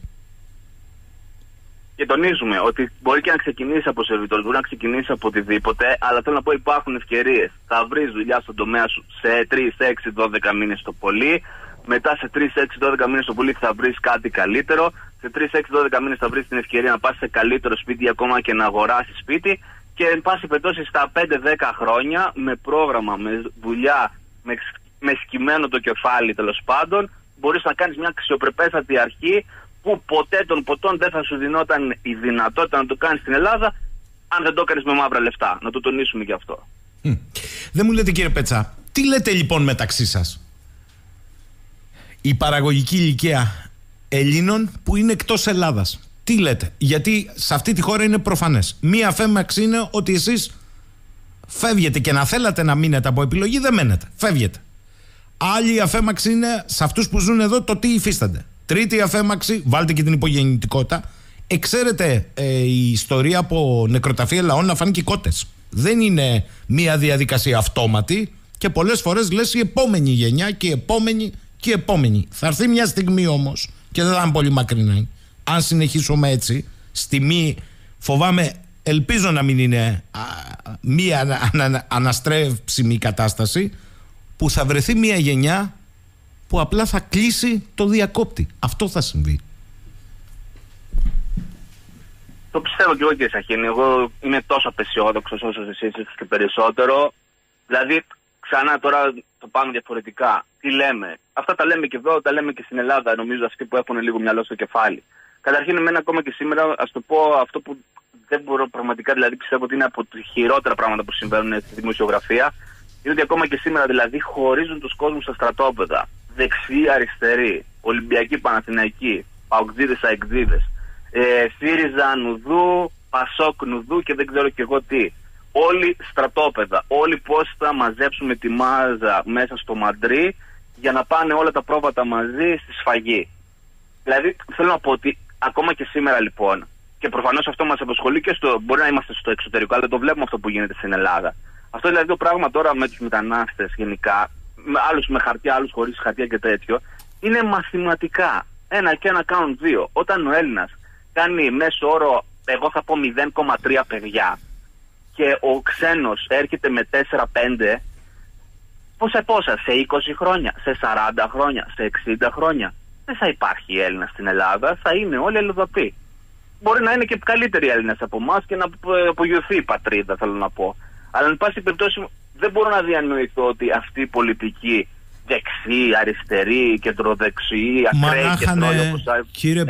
Και τονίζουμε ότι μπορεί και να ξεκινήσει από σερβιτόρ, μπορεί να ξεκινήσει από οτιδήποτε, αλλά θέλω να πω υπάρχουν ευκαιρίες. Θα βρεις δουλειά στον τομέα σου σε 3, 6, 12 μήνες το πολύ. Μετά σε 3, 6, 12 μήνες το πολύ θα βρεις κάτι καλύτερο. Σε 3, 6, 12 μήνες θα βρεις την ευκαιρία να πας σε καλύτερο σπίτι ακόμα και να αγοράσεις σπίτι. Και εν πάση περιπτώσει στα 5-10 χρόνια με πρόγραμμα, με δουλειά, με, με σκημένο το κεφάλι τέλος πάντων, μπορείς να κάνεις μια αξιοπρεπέστατη αρχή που ποτέ των ποτών δεν θα σου δινόταν η δυνατότητα να το κάνεις στην Ελλάδα αν δεν το έκανες με μαύρα λεφτά. Να το τονίσουμε και αυτό. Δεν μου λέτε κύριε Πέτσα, τι λέτε λοιπόν μεταξύ σας, η παραγωγική ηλικία Ελλήνων που είναι εκτός Ελλάδας. Τι λέτε, γιατί σε αυτή τη χώρα είναι προφανές. Μία αφέμαξη είναι ότι εσείς φεύγετε και να θέλατε να μείνετε από επιλογή, δεν μένετε. Φεύγετε. Άλλη αφέμαξη είναι σε αυτούς που ζουν εδώ το τι υφίστανται. Τρίτη αφέμαξη, βάλτε και την υπογεννητικότητα. Εξαίρετε ε, η ιστορία από νεκροταφεία λαών να φάνηκε κότες. Δεν είναι μία διαδικασία αυτόματη και πολλές φορές λες η επόμενη γενιά και η επόμενη και η επόμενη. Θα έρθει μια στιγμή όμως και δεν θα είναι πολύ μακρινή. Αν συνεχίσουμε έτσι, στη μη φοβάμαι, ελπίζω να μην είναι μία αναστρέψιμη κατάσταση που θα βρεθεί μια γενιά που απλά θα κλείσει το διακόπτη. Αυτό θα συμβεί. Το πιστεύω και εγώ κύριε Σαχίνη. Εγώ είμαι τόσο απεσιόδοξος όσο εσείς είστε και περισσότερο. Δηλαδή, ξανά τώρα το πάμε διαφορετικά. Τι λέμε. Αυτά τα λέμε και εδώ, τα λέμε και στην Ελλάδα, νομίζω αυτοί που έχουν λίγο μυαλό στο κεφάλι. Καταρχήν, εμένα ακόμα και σήμερα, ας το πω αυτό που δεν μπορώ πραγματικά, δηλαδή πιστεύω ότι είναι από τα χειρότερα πράγματα που συμβαίνουν στη δημοσιογραφία, είναι ότι ακόμα και σήμερα δηλαδή χωρίζουν τους κόσμους στα στρατόπεδα. Δεξιοί, αριστεροί, Ολυμπιακοί, Παναθηναϊκοί, Παοκτζίδες, Αεκδίδε, ε, ΣΥΡΙΖΑ, Νουδού, Πασόκ, Νουδού και δεν ξέρω και εγώ τι. Όλοι στρατόπεδα. Όλοι πώς θα μαζέψουμε τη μάζα μέσα στο Μαντρί για να πάνε όλα τα πρόβατα μαζί στη σφαγή. Δηλαδή θέλω να πω ότι ακόμα και σήμερα λοιπόν, και προφανώς αυτό μας απασχολεί και στο. Μπορεί να είμαστε στο εξωτερικό, αλλά το βλέπουμε αυτό που γίνεται στην Ελλάδα. Αυτό δηλαδή το πράγμα τώρα με τους μετανάστες γενικά, άλλους με χαρτιά, άλλους χωρίς χαρτιά και τέτοιο, είναι μαθηματικά. Ένα και ένα κάνουν δύο. Όταν ο Έλληνας κάνει μέσο όρο, εγώ θα πω 0,3 παιδιά, και ο ξένος έρχεται με 4-5, πόσα πόσα, σε 20 χρόνια, σε 40 χρόνια, σε 60 χρόνια, δεν θα υπάρχει Έλληνας στην Ελλάδα, θα είναι όλοι Ελλοδαποί. Μπορεί να είναι και καλύτεροι Έλληνες από εμάς και να απογειωθεί η πατρίδα, θέλω να πω. Αλλά, εν πάση περιπτώσει, δεν μπορώ να διανοηθώ ότι αυτή η πολιτική δεξί, αριστερή, κεντροδεξί, ακραίοι και τρόλοι, όπως κύριε,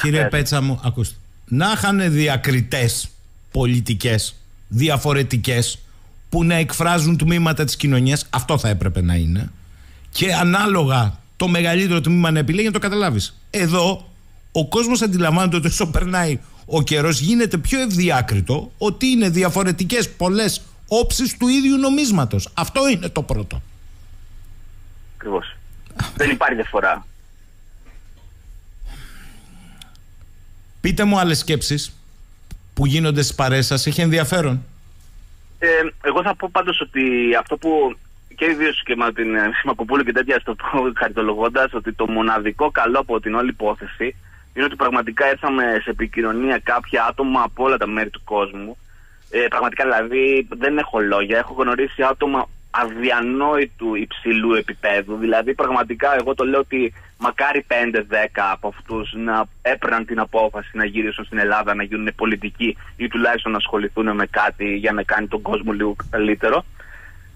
κύριε Πέτσα μου, ακούστε. Να είχαν διακριτές πολιτικές διαφορετικές που να εκφράζουν τμήματα της κοινωνίας αυτό θα έπρεπε να είναι και ανάλογα το μεγαλύτερο τμήμα να επιλέγει να το καταλάβεις εδώ ο κόσμος αντιλαμβάνεται ότι όσο περνάει ο καιρός γίνεται πιο ευδιάκριτο ότι είναι διαφορετικές πολλές όψεις του ίδιου νομίσματος. Αυτό είναι το πρώτο. Ακριβώς. Δεν υπάρχει διαφορά. Πείτε μου άλλες σκέψεις που γίνονται στις παρέες σας. Έχει ενδιαφέρον. Ε, εγώ θα πω πάντως ότι αυτό που και ιδίω και με την ε, Σιμακοπούλου και τέτοια στο πω χαριτολογώντας ότι το μοναδικό καλό από την όλη υπόθεση είναι ότι πραγματικά ήρθαμε σε επικοινωνία κάποια άτομα από όλα τα μέρη του κόσμου. Ε, πραγματικά δηλαδή δεν έχω λόγια. Έχω γνωρίσει άτομα αδιανόητου υψηλού επίπεδου. Δηλαδή, πραγματικά, εγώ το λέω ότι μακάρι 5-10 από αυτούς να έπαιρναν την απόφαση να γυρίσουν στην Ελλάδα, να γίνουν πολιτικοί ή τουλάχιστον να ασχοληθούν με κάτι για να κάνει τον κόσμο λίγο καλύτερο.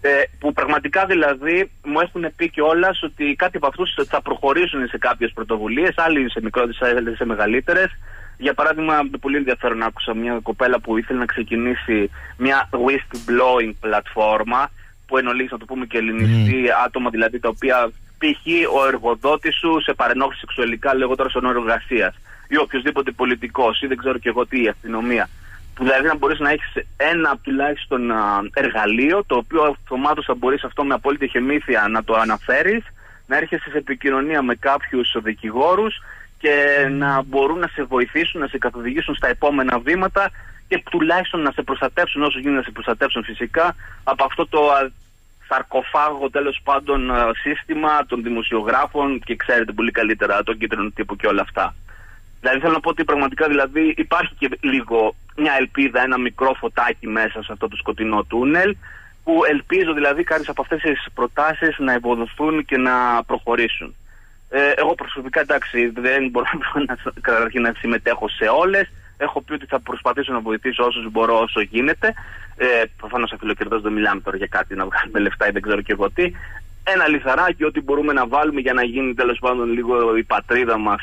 Ε, που πραγματικά δηλαδή μου έχουν πει κιόλα ότι κάτι από αυτούς θα προχωρήσουν σε κάποιες πρωτοβουλίες, άλλοι σε μικρότερες, άλλοι σε μεγαλύτερες. Για παράδειγμα, πολύ ενδιαφέρον άκουσα μια κοπέλα που ήθελε να ξεκινήσει μια whistleblowing πλατφόρμα που ενολύει, να το πούμε και ελληνιστή, mm. άτομα δηλαδή τα οποία π.χ. ο εργοδότης σου σε παρενόχληση σεξουαλικά, λέγω τώρα στον όρο εργασία, ή οποιοδήποτε πολιτικός, ή δεν ξέρω και εγώ τι, η αστυνομία. Που δηλαδή να μπορείς να έχεις ένα τουλάχιστον εργαλείο, το οποίο αυτομάτως θα μπορείς αυτό με απόλυτη χεμήθεια να το αναφέρεις, να έρχεσαι σε επικοινωνία με κάποιους δικηγόρους και να μπορούν να σε βοηθήσουν, να σε καθοδηγήσουν στα επόμενα βήματα και τουλάχιστον να σε προστατεύσουν όσο γίνεται να σε προστατεύσουν φυσικά από αυτό το σαρκοφάγο τέλος πάντων σύστημα των δημοσιογράφων και ξέρετε πολύ καλύτερα τον κίτρινο τύπο και όλα αυτά. Δηλαδή θέλω να πω ότι πραγματικά δηλαδή υπάρχει και λίγο μια ελπίδα, ένα μικρό φωτάκι μέσα σε αυτό το σκοτεινό τούνελ που ελπίζω δηλαδή κάτι από αυτές τις προτάσεις να ευοδοθούν και να προχωρήσουν. Ε, εγώ προσωπικά εντάξει δεν μπορώ να, να συμμετέχω σε όλες Έχω πει ότι θα προσπαθήσω να βοηθήσω όσους μπορώ όσο γίνεται. Ε, Προφανώς αφιλοκερδό δεν μιλάμε τώρα για κάτι να βγάλουμε λεφτά ή δεν ξέρω και εγώ τι. Ένα λιθαράκι, ό,τι μπορούμε να βάλουμε για να γίνει τέλος πάντων λίγο η πατρίδα μας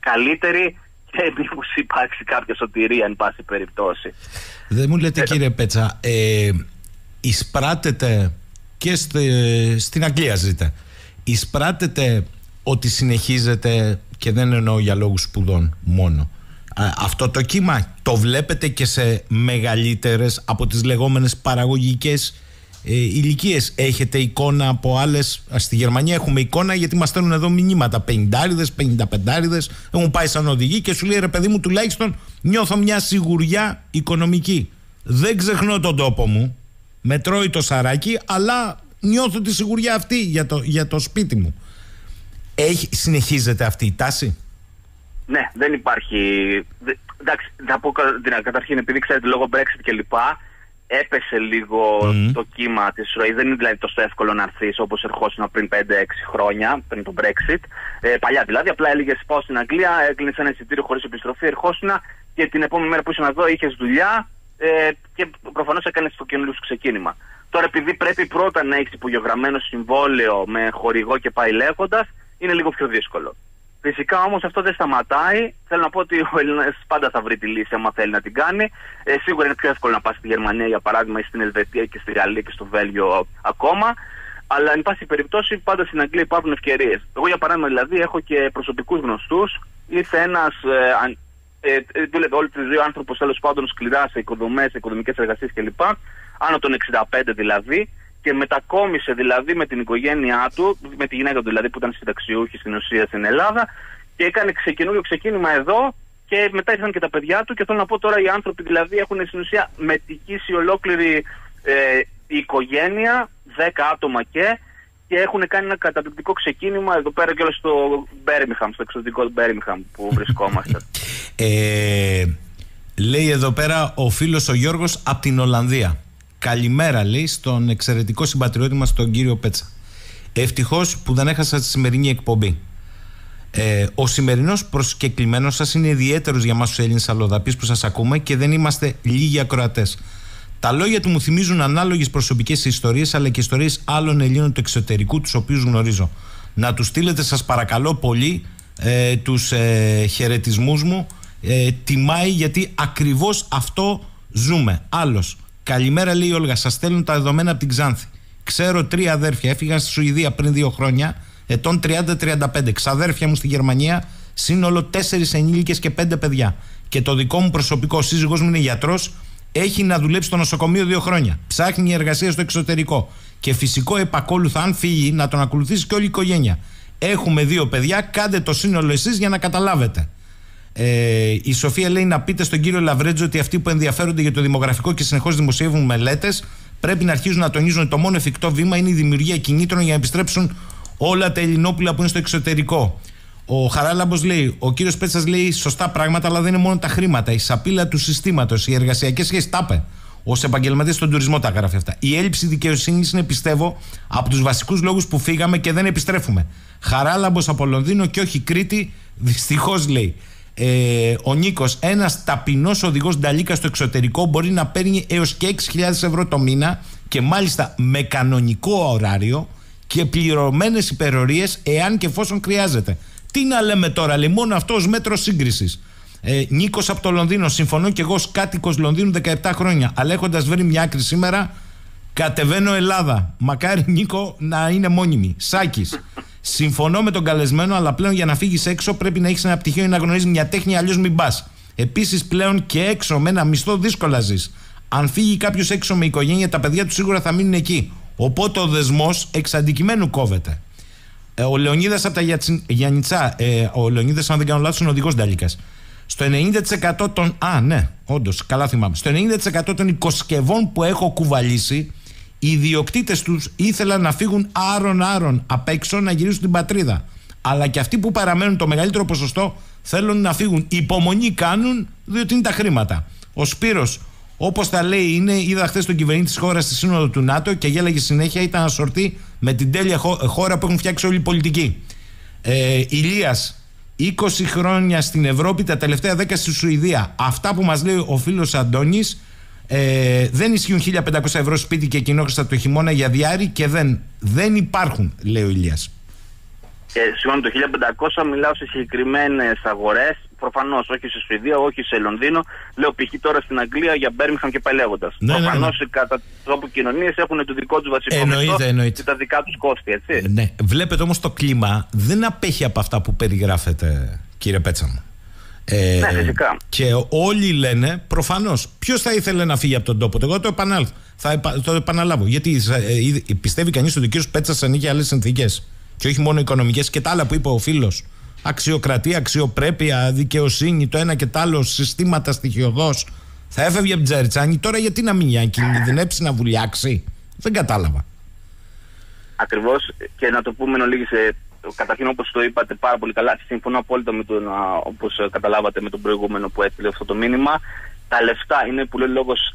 καλύτερη και μήπως υπάρξει κάποια σωτηρία, εν πάση περιπτώσει. Δεν μου λέτε, ε, κύριε Πέτσα, ε, εισπράτεται και στην Αγγλία ζείτε. Εισπράτεται ότι συνεχίζεται και δεν εννοώ για λόγους σπουδών μόνο αυτό το κύμα το βλέπετε και σε μεγαλύτερες από τις λεγόμενες παραγωγικές ε, ηλικίες. Έχετε εικόνα από άλλες. Στη Γερμανία έχουμε εικόνα γιατί μας στέλνουν εδώ μηνύματα. 50 55 έχουν πάει σαν οδηγοί και σου λέει ρε παιδί μου, τουλάχιστον νιώθω μια σιγουριά οικονομική. Δεν ξεχνώ τον τόπο μου. Με τρώει το σαράκι, αλλά νιώθω τη σιγουριά αυτή για το, για το σπίτι μου. Έχει, συνεχίζεται αυτή η τάση; Ναι, δεν υπάρχει. Εντάξει, θα πω καταρχήν επειδή ξέρετε λόγω Brexit και λοιπά, έπεσε λίγο το κύμα της ροής. Δεν είναι δηλαδή τόσο εύκολο να έρθεις όπως ερχόσουν πριν 5-6 χρόνια, πριν το Brexit. Ε, παλιά δηλαδή, απλά έλεγες πάω στην Αγγλία, έκλεινες ένα εισιτήριο χωρίς επιστροφή, ερχόσουν και την επόμενη μέρα που ήσουν εδώ είχες δουλειά ε, και προφανώς έκανες το καινούριο σου ξεκίνημα. Τώρα, επειδή πρέπει πρώτα να έχεις υπογεγραμμένο συμβόλαιο με χορηγό και πάει λέγοντας, είναι λίγο πιο δύσκολο. Φυσικά όμως αυτό δεν σταματάει. Θέλω να πω ότι ο Έλληνας πάντα θα βρει τη λύση άμα θέλει να την κάνει. Ε, σίγουρα είναι πιο εύκολο να πας στη Γερμανία για παράδειγμα ή στην Ελβετία και στη Γαλλία και στο Βέλγιο ακόμα. Αλλά εν πάση περιπτώσει πάντα στην Αγγλία υπάρχουν ευκαιρίες. Εγώ για παράδειγμα δηλαδή έχω και προσωπικούς γνωστούς. Ήρθε ένας. Ε, ε, ε, δούλευε όλη τη ζωή ο άνθρωπος τέλος πάντων σκληρά σε οικοδομές, σε οικοδομικές εργασίες κλπ. Άνω των 65 δηλαδή και μετακόμισε δηλαδή με την οικογένειά του, με τη γυναίκα του δηλαδή που ήταν συνταξιούχη στην ουσία στην Ελλάδα και έκανε ξεκαινούριο ξεκίνημα εδώ και μετά ήρθαν και τα παιδιά του και θέλω να πω τώρα οι άνθρωποι δηλαδή έχουν στην ουσία μετικήσει ολόκληρη ε, η οικογένεια, 10 άτομα και και έχουν κάνει ένα καταπληκτικό ξεκίνημα εδώ πέρα και όλο στο Μπέρμιχαμ, στο εξωτικό Μπέρμιχαμ που βρισκόμαστε. Ε, λέει εδώ πέρα ο φίλος ο Γιώργος από την Ολλανδία. Καλημέρα, λέει, στον εξαιρετικό συμπατριώτη μας, τον κύριο Πέτσα. Ευτυχώς που δεν έχασα τη σημερινή εκπομπή. Ε, ο σημερινός προσκεκλημένος σας είναι ιδιαίτερος για εμά τους Έλληνες αλλοδαπείς που σας ακούμε και δεν είμαστε λίγοι ακροατές. Τα λόγια του μου θυμίζουν ανάλογες προσωπικές ιστορίες αλλά και ιστορίες άλλων Ελλήνων του εξωτερικού, τους οποίους γνωρίζω. Να τους στείλετε, σας παρακαλώ πολύ, ε, τους ε, χαιρετισμούς μου. Ε, τιμάει γιατί ακριβώς αυτό ζούμε. Άλλος. Καλημέρα, λέει η Όλγα. Σας στέλνουν τα δεδομένα από την Ξάνθη. Ξέρω τρία αδέρφια. Έφυγαν στη Σουηδία πριν δύο χρόνια, ετών 30-35. Ξαδέρφια μου στη Γερμανία, σύνολο τέσσερις ενήλικες και πέντε παιδιά. Και το δικό μου προσωπικό σύζυγός μου είναι γιατρός, έχει να δουλέψει στο νοσοκομείο δύο χρόνια. Ψάχνει εργασία στο εξωτερικό. Και φυσικό επακόλουθα, αν φύγει, να τον ακολουθήσει και όλη η οικογένεια. Έχουμε δύο παιδιά, κάντε το σύνολο εσείς για να καταλάβετε. Ε, η Σοφία λέει να πείτε στον κύριο Λαβρέτζο ότι αυτοί που ενδιαφέρονται για το δημογραφικό και συνεχώς δημοσιεύουν μελέτες πρέπει να αρχίζουν να τονίζουν ότι το μόνο εφικτό βήμα είναι η δημιουργία κινήτρων για να επιστρέψουν όλα τα Ελληνόπουλα που είναι στο εξωτερικό. Ο Χαράλαμπος λέει: Ο κύριος Πέτσας λέει σωστά πράγματα, αλλά δεν είναι μόνο τα χρήματα. Η σαπίλα του συστήματος, οι εργασιακές σχέσεις, τάπε. Ω επαγγελματία στον τουρισμό τα γράφει αυτά. Η έλλειψη δικαιοσύνης είναι, πιστεύω, από τους βασικούς λόγους που φύγαμε και δεν επιστρέφουμε. Χαράλαμπος από Λονδίνο και όχι Κρήτη, δυστυχώς λέει ε, ο Νίκος, ένας ταπεινός οδηγός νταλίκα στο εξωτερικό μπορεί να παίρνει έως και 6.000 ευρώ το μήνα και μάλιστα με κανονικό ωράριο και πληρωμένες υπερορίες εάν και εφόσον χρειάζεται. Τι να λέμε τώρα, λέει μόνο αυτός ω μέτρο σύγκρισης. Ε, Νίκος από το Λονδίνο, συμφωνώ και εγώ ως κάτοικος Λονδίνου 17 χρόνια. Αλλά έχοντας βρει μια άκρη σήμερα, κατεβαίνω Ελλάδα. Μακάρι Νίκο να είναι μόνιμη. Σάκης. Συμφωνώ με τον καλεσμένο, αλλά πλέον για να φύγεις έξω πρέπει να έχεις ένα πτυχίο ή να γνωρίζεις μια τέχνη, αλλιώς μην πας. Επίσης, πλέον και έξω με ένα μισθό δύσκολα ζεις. Αν φύγει κάποιος έξω με οικογένεια, τα παιδιά του σίγουρα θα μείνουν εκεί. Οπότε ο δεσμός εξ αντικειμένου κόβεται. Ε, ο Λεωνίδας από τα Γιάννητσά, ε, ο Λεωνίδας, αν δεν κάνω λάθος, είναι οδηγός Νταλίκα. Στο 90% των. Α, ναι, όντως, καλά θυμάμαι. Στο 90% των οικοσκευών που έχω κουβαλήσει, οι ιδιοκτήτες τους ήθελαν να φύγουν άρον-άρον απ' έξω να γυρίσουν την πατρίδα. Αλλά και αυτοί που παραμένουν το μεγαλύτερο ποσοστό θέλουν να φύγουν. Υπομονή κάνουν διότι είναι τα χρήματα. Ο Σπύρος Όπως τα λέει, είναι, είδα χθες τον κυβερνήτη της χώρας στη Σύνοδο του ΝΑΤΟ και γέλαγε συνέχεια. Ήταν ασορτή με την τέλεια χώρα που έχουν φτιάξει όλη οι πολιτικοί. Ε, Ηλίας, 20 χρόνια στην Ευρώπη, τα τελευταία 10 στη Σουηδία. Αυτά που μας λέει ο φίλος Αντώνης ε, δεν ισχύουν 1500 ευρώ σπίτι και κοινόχρηστα το χειμώνα για διάρρη και δεν, δεν υπάρχουν, λέει ο Ηλίας. Ε, συγγνώμη, το 1500 μιλάω σε συγκεκριμένες αγορές. Προφανώς όχι σε Σουηδία, όχι σε Λονδίνο. Λέω π.χ. τώρα στην Αγγλία για Μπέρμιχαμ και πάει λέγοντας. Ναι, Προφανώ ναι, ναι. κατά τρόπο κοινωνίε έχουν το δικό τους βασικό εννοείται, και τα δικά τους κόστη, έτσι. Ε, ναι. Βλέπετε όμως το κλίμα δεν απέχει από αυτά που περιγράφετε, κύριε Πέτσα μου. Ε, ναι, φυσικά. Και όλοι λένε, προφανώς, ποιος θα ήθελε να φύγει από τον τόπο. Εγώ το, επανάλ, θα το επαναλάβω. Γιατί ε, πιστεύει κανείς ότι ο κύριος Πέτσα ανήκει άλλες συνθήκες; Και όχι μόνο οικονομικές και τα άλλα που είπε ο φίλος. Αξιοκρατία, αξιοπρέπεια, δικαιοσύνη, το ένα και το άλλο, συστήματα στοιχειοδό. Θα έφευγε από την Τζαριτσάνη. Τώρα γιατί να μην κινδυνεύσει να βουλιάξει; Δεν κατάλαβα. Ακριβώς και να το πούμε εν ολίγη καταρχήν όπως το είπατε πάρα πολύ καλά, συμφωνώ απόλυτα με τον, όπως καταλάβατε με τον προηγούμενο που έστειλε αυτό το μήνυμα. Τα λεφτά είναι που λέει λόγος,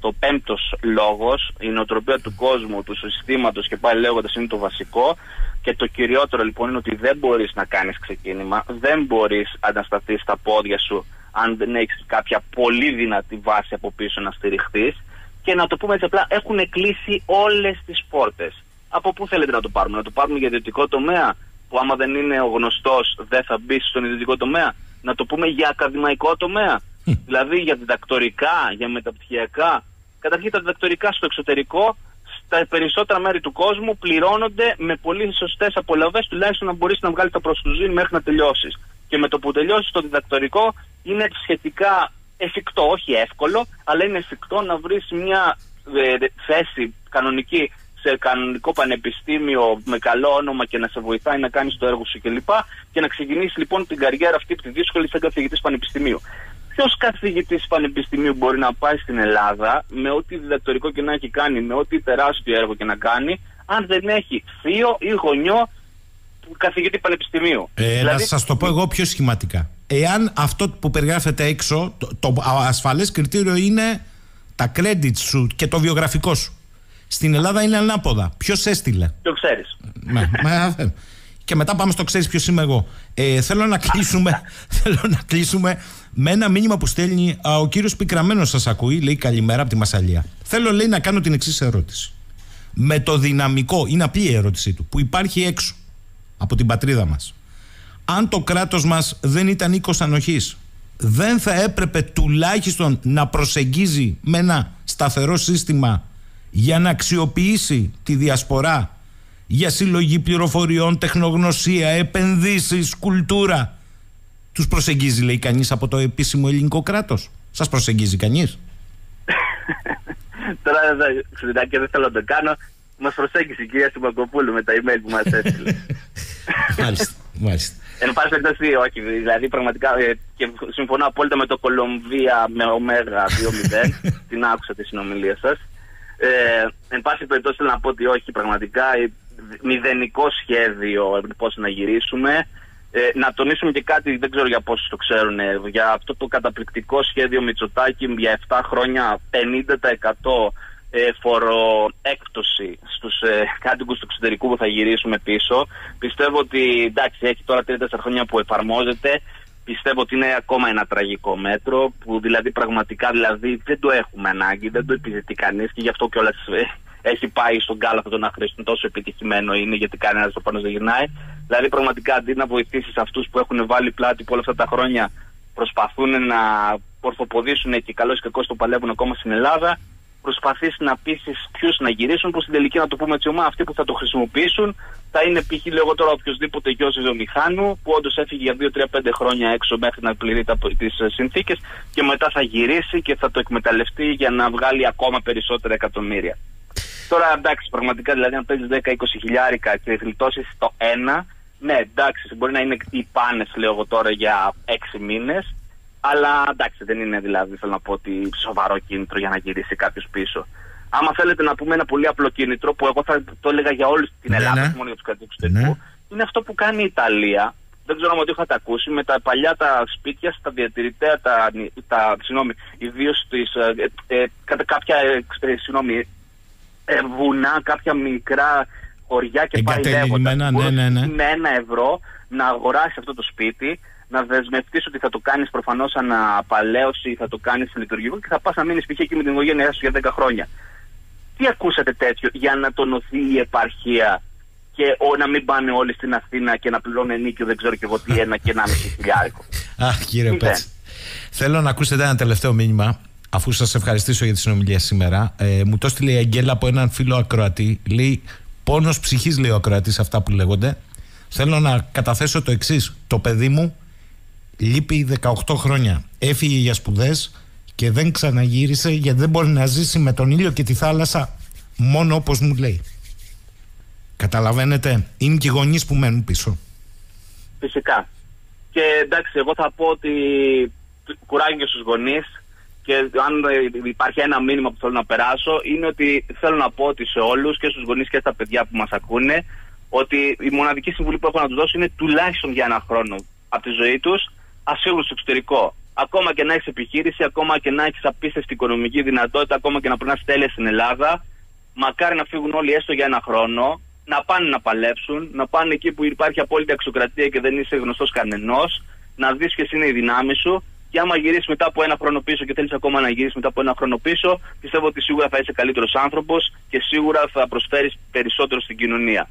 το πέμπτος λόγος, η νοοτροπία του κόσμου, του συστήματος και πάλι λέγοντας είναι το βασικό. Και το κυριότερο λοιπόν είναι ότι δεν μπορείς να κάνεις ξεκίνημα, δεν μπορείς να σταθείς στα πόδια σου αν δεν έχεις κάποια πολύ δυνατή βάση από πίσω να στηριχθεί. Και να το πούμε έτσι απλά, έχουν κλείσει όλες τις πόρτες από πού θέλετε να το πάρουμε, να το πάρουμε για ιδιωτικό τομέα, που άμα δεν είναι ο γνωστός δεν θα μπει στον ιδιωτικό τομέα, να το πούμε για ακαδημαϊκό τομέα, δηλαδή για διδακτορικά, για μεταπτυχιακά. Καταρχήν τα διδακτορικά στο εξωτερικό, στα περισσότερα μέρη του κόσμου πληρώνονται με πολύ σωστές απολαυές, τουλάχιστον να μπορείς να βγάλεις τα προστουζήν μέχρι να τελειώσεις. Και με το που τελειώσει το διδακτορικό είναι σχετικά εφικτό, όχι εύκολο, αλλά είναι εφικτό να βρεις μια ε, θέση κανονική σε κανονικό πανεπιστήμιο με καλό όνομα και να σε βοηθάει να κάνεις το έργο σου κλπ. Και, και να ξεκινήσεις λοιπόν την καριέρα αυτή τη δύσκολη σαν καθηγητής πανεπιστημίου. Ποιος καθηγητής πανεπιστημίου μπορεί να πάει στην Ελλάδα με ό,τι διδακτορικό και να έχει κάνει, με ό,τι τεράστιο έργο και να κάνει, αν δεν έχει θείο ή γονιό καθηγητή πανεπιστημίου; Ε, δηλαδή... Να σας το πω εγώ πιο σχηματικά. Εάν αυτό που περιγράφεται έξω, το, το ασφαλές κριτήριο είναι τα credits σου και το βιογραφικό σου. Στην Ελλάδα είναι ανάποδα. Ποιος έστειλε; Το ξέρεις. και μετά πάμε στο ξέρεις ποιος είμαι εγώ. Ε, θέλω, να κλείσουμε, θέλω να κλείσουμε με ένα μήνυμα που στέλνει α, ο κύριος Πικραμένος. Σας ακούει, λέει καλημέρα από τη Μασαλία. Θέλω, λέει, να κάνω την εξής ερώτηση. Με το δυναμικό, είναι απλή η ερώτησή του, που υπάρχει έξω από την πατρίδα μας. Αν το κράτος μας δεν ήταν οίκος ανοχής, δεν θα έπρεπε τουλάχιστον να προσεγγίζει με ένα σταθερό σύστημα για να αξιοποιήσει τη διασπορά για συλλογή πληροφοριών, τεχνογνωσία, επενδύσεις, κουλτούρα. Τους προσεγγίζει λέει κανείς από το επίσημο ελληνικό κράτος. Σας προσεγγίζει κανείς; Τώρα και δεν θέλω να το κάνω. Μας προσέγγισε η κυρία Σιμακοπούλου με τα email που μας έστειλε. μάλιστα, μάλιστα. Εν πάση περιπτώσει, όχι. Δηλαδή, πραγματικά ε, και συμφωνώ απόλυτα με το Κολομβία με ωμέγα 2-0. Την άκουσα τη συνομιλία σας. Ε, εν πάση περιπτώσει θέλω να πω ότι όχι πραγματικά ε, μηδενικό σχέδιο πώς να γυρίσουμε. Ε, να τονίσουμε και κάτι, δεν ξέρω για πόσους το ξέρουν, ε, για αυτό το καταπληκτικό σχέδιο Μητσοτάκη για 7 χρόνια 50% ε, φοροέκπτωση στους ε, κάτοικους του εξωτερικού που θα γυρίσουμε πίσω. Πιστεύω ότι εντάξει έχει τώρα 3-4 χρόνια που εφαρμόζεται πιστεύω ότι είναι ακόμα ένα τραγικό μέτρο που δηλαδή πραγματικά δηλαδή δεν το έχουμε ανάγκη, δεν το επιζητεί κανείς και γι' αυτό κιόλας ε, έχει πάει στον κάλαθο των αχρήστων τόσο επιτυχημένο είναι γιατί κανένας το πάνω δεν γυρνάει. Δηλαδή πραγματικά αντί να βοηθήσεις αυτούς που έχουν βάλει πλάτη που όλα αυτά τα χρόνια προσπαθούν να ορθοποδήσουν και καλό και κακό το παλεύουν ακόμα στην Ελλάδα, προσπαθήσει να πείσεις ποιους να γυρίσουν, που στην τελική να το πούμε έτσι, ομά, αυτοί που θα το χρησιμοποιήσουν θα είναι π.χ. λέγω τώρα οποιοδήποτε γιος βιομηχάνου που όντως έφυγε για 2-3-5 χρόνια έξω μέχρι να πληρεί τις ε, συνθήκες και μετά θα γυρίσει και θα το εκμεταλλευτεί για να βγάλει ακόμα περισσότερα εκατομμύρια. Τώρα εντάξει, πραγματικά δηλαδή αν παίζεις 10-20 χιλιάρικα και γλιτώσεις το ένα, ναι εντάξει, μπορεί να είναι οι πάνες, λέω εγώ τώρα, για 6 μήνες, αλλά εντάξει, δεν είναι δηλαδή, θέλω να πω ότι σοβαρό κίνητρο για να γυρίσει κάποιος πίσω. Άμα θέλετε να πούμε ένα πολύ απλό κίνητρο που εγώ θα το έλεγα για όλη την ναι, Ελλάδα, ναι. μόνο για τους κατοίκους ναι. είναι αυτό που κάνει η Ιταλία. Δεν ξέρω αν το είχατε ακούσει με τα παλιά τα σπίτια, στα διατηρητέα, τα, τα συγγνώμη, ιδίως ε, ε, κατά κάποια ε, ε, συγγνώμη, ε, βουνά, κάποια μικρά χωριά και πάει λέγοντας. Ναι, ναι, ναι. Με ένα ευρώ να αγοράσεις αυτό το σπίτι, να δεσμευτείς ότι θα το κάνεις προφανώς αναπαλαίωση, θα το κάνεις λειτουργικό και θα πας να μείνεις π.χ. εκεί με την οικογένειά σου για 10 χρόνια. Τι ακούσατε τέτοιο για να τονωθεί η επαρχία και ο, να μην πάνε όλοι στην Αθήνα και να πληρώνουν νίκιο, δεν ξέρω και εγώ τι, ένα και ένα μισή χιλιάρικο. Αχ, κύριε Πέτση. Θέλω να ακούσετε ένα τελευταίο μήνυμα, αφού σας ευχαριστήσω για τη συνομιλία σήμερα. Ε, μου το έστειλε η Αγγέλα από έναν φίλο ακροατή. Λέει, πόνος ψυχής, λέει ο ακροατής, αυτά που λέγονται. Θέλω να καταθέσω το εξής. Το παιδί μου λείπει 18 χρόνια. Έφυγε για σπουδές και δεν ξαναγύρισε γιατί δεν μπορεί να ζήσει με τον ήλιο και τη θάλασσα μόνο όπως μου λέει. Καταλαβαίνετε, είναι και οι γονείς που μένουν πίσω. Φυσικά. Και εντάξει, εγώ θα πω ότι κουράγιο και στους γονείς και αν υπάρχει ένα μήνυμα που θέλω να περάσω είναι ότι θέλω να πω ότι σε όλους και στους γονείς και στα παιδιά που μας ακούνε ότι η μοναδική συμβουλή που έχω να τους δώσω είναι τουλάχιστον για ένα χρόνο από τη ζωή τους ασύγουν στο εξωτερικό. Ακόμα και να έχεις επιχείρηση, ακόμα και να έχεις απίστευτη οικονομική δυνατότητα, ακόμα και να πρέπει να στέλνει στην Ελλάδα, μακάρι να φύγουν όλοι έστω για ένα χρόνο, να πάνε να παλέψουν, να πάνε εκεί που υπάρχει απόλυτη αξιοκρατία και δεν είσαι γνωστός κανενός, να δεις ποιες είναι οι δυνάμεις σου και άμα γυρίσεις μετά από ένα χρόνο πίσω και θέλεις ακόμα να γυρίσεις μετά από ένα χρόνο πίσω, πιστεύω ότι σίγουρα θα είσαι καλύτερος άνθρωπος και σίγουρα θα προσφέρεις περισσότερο στην κοινωνία.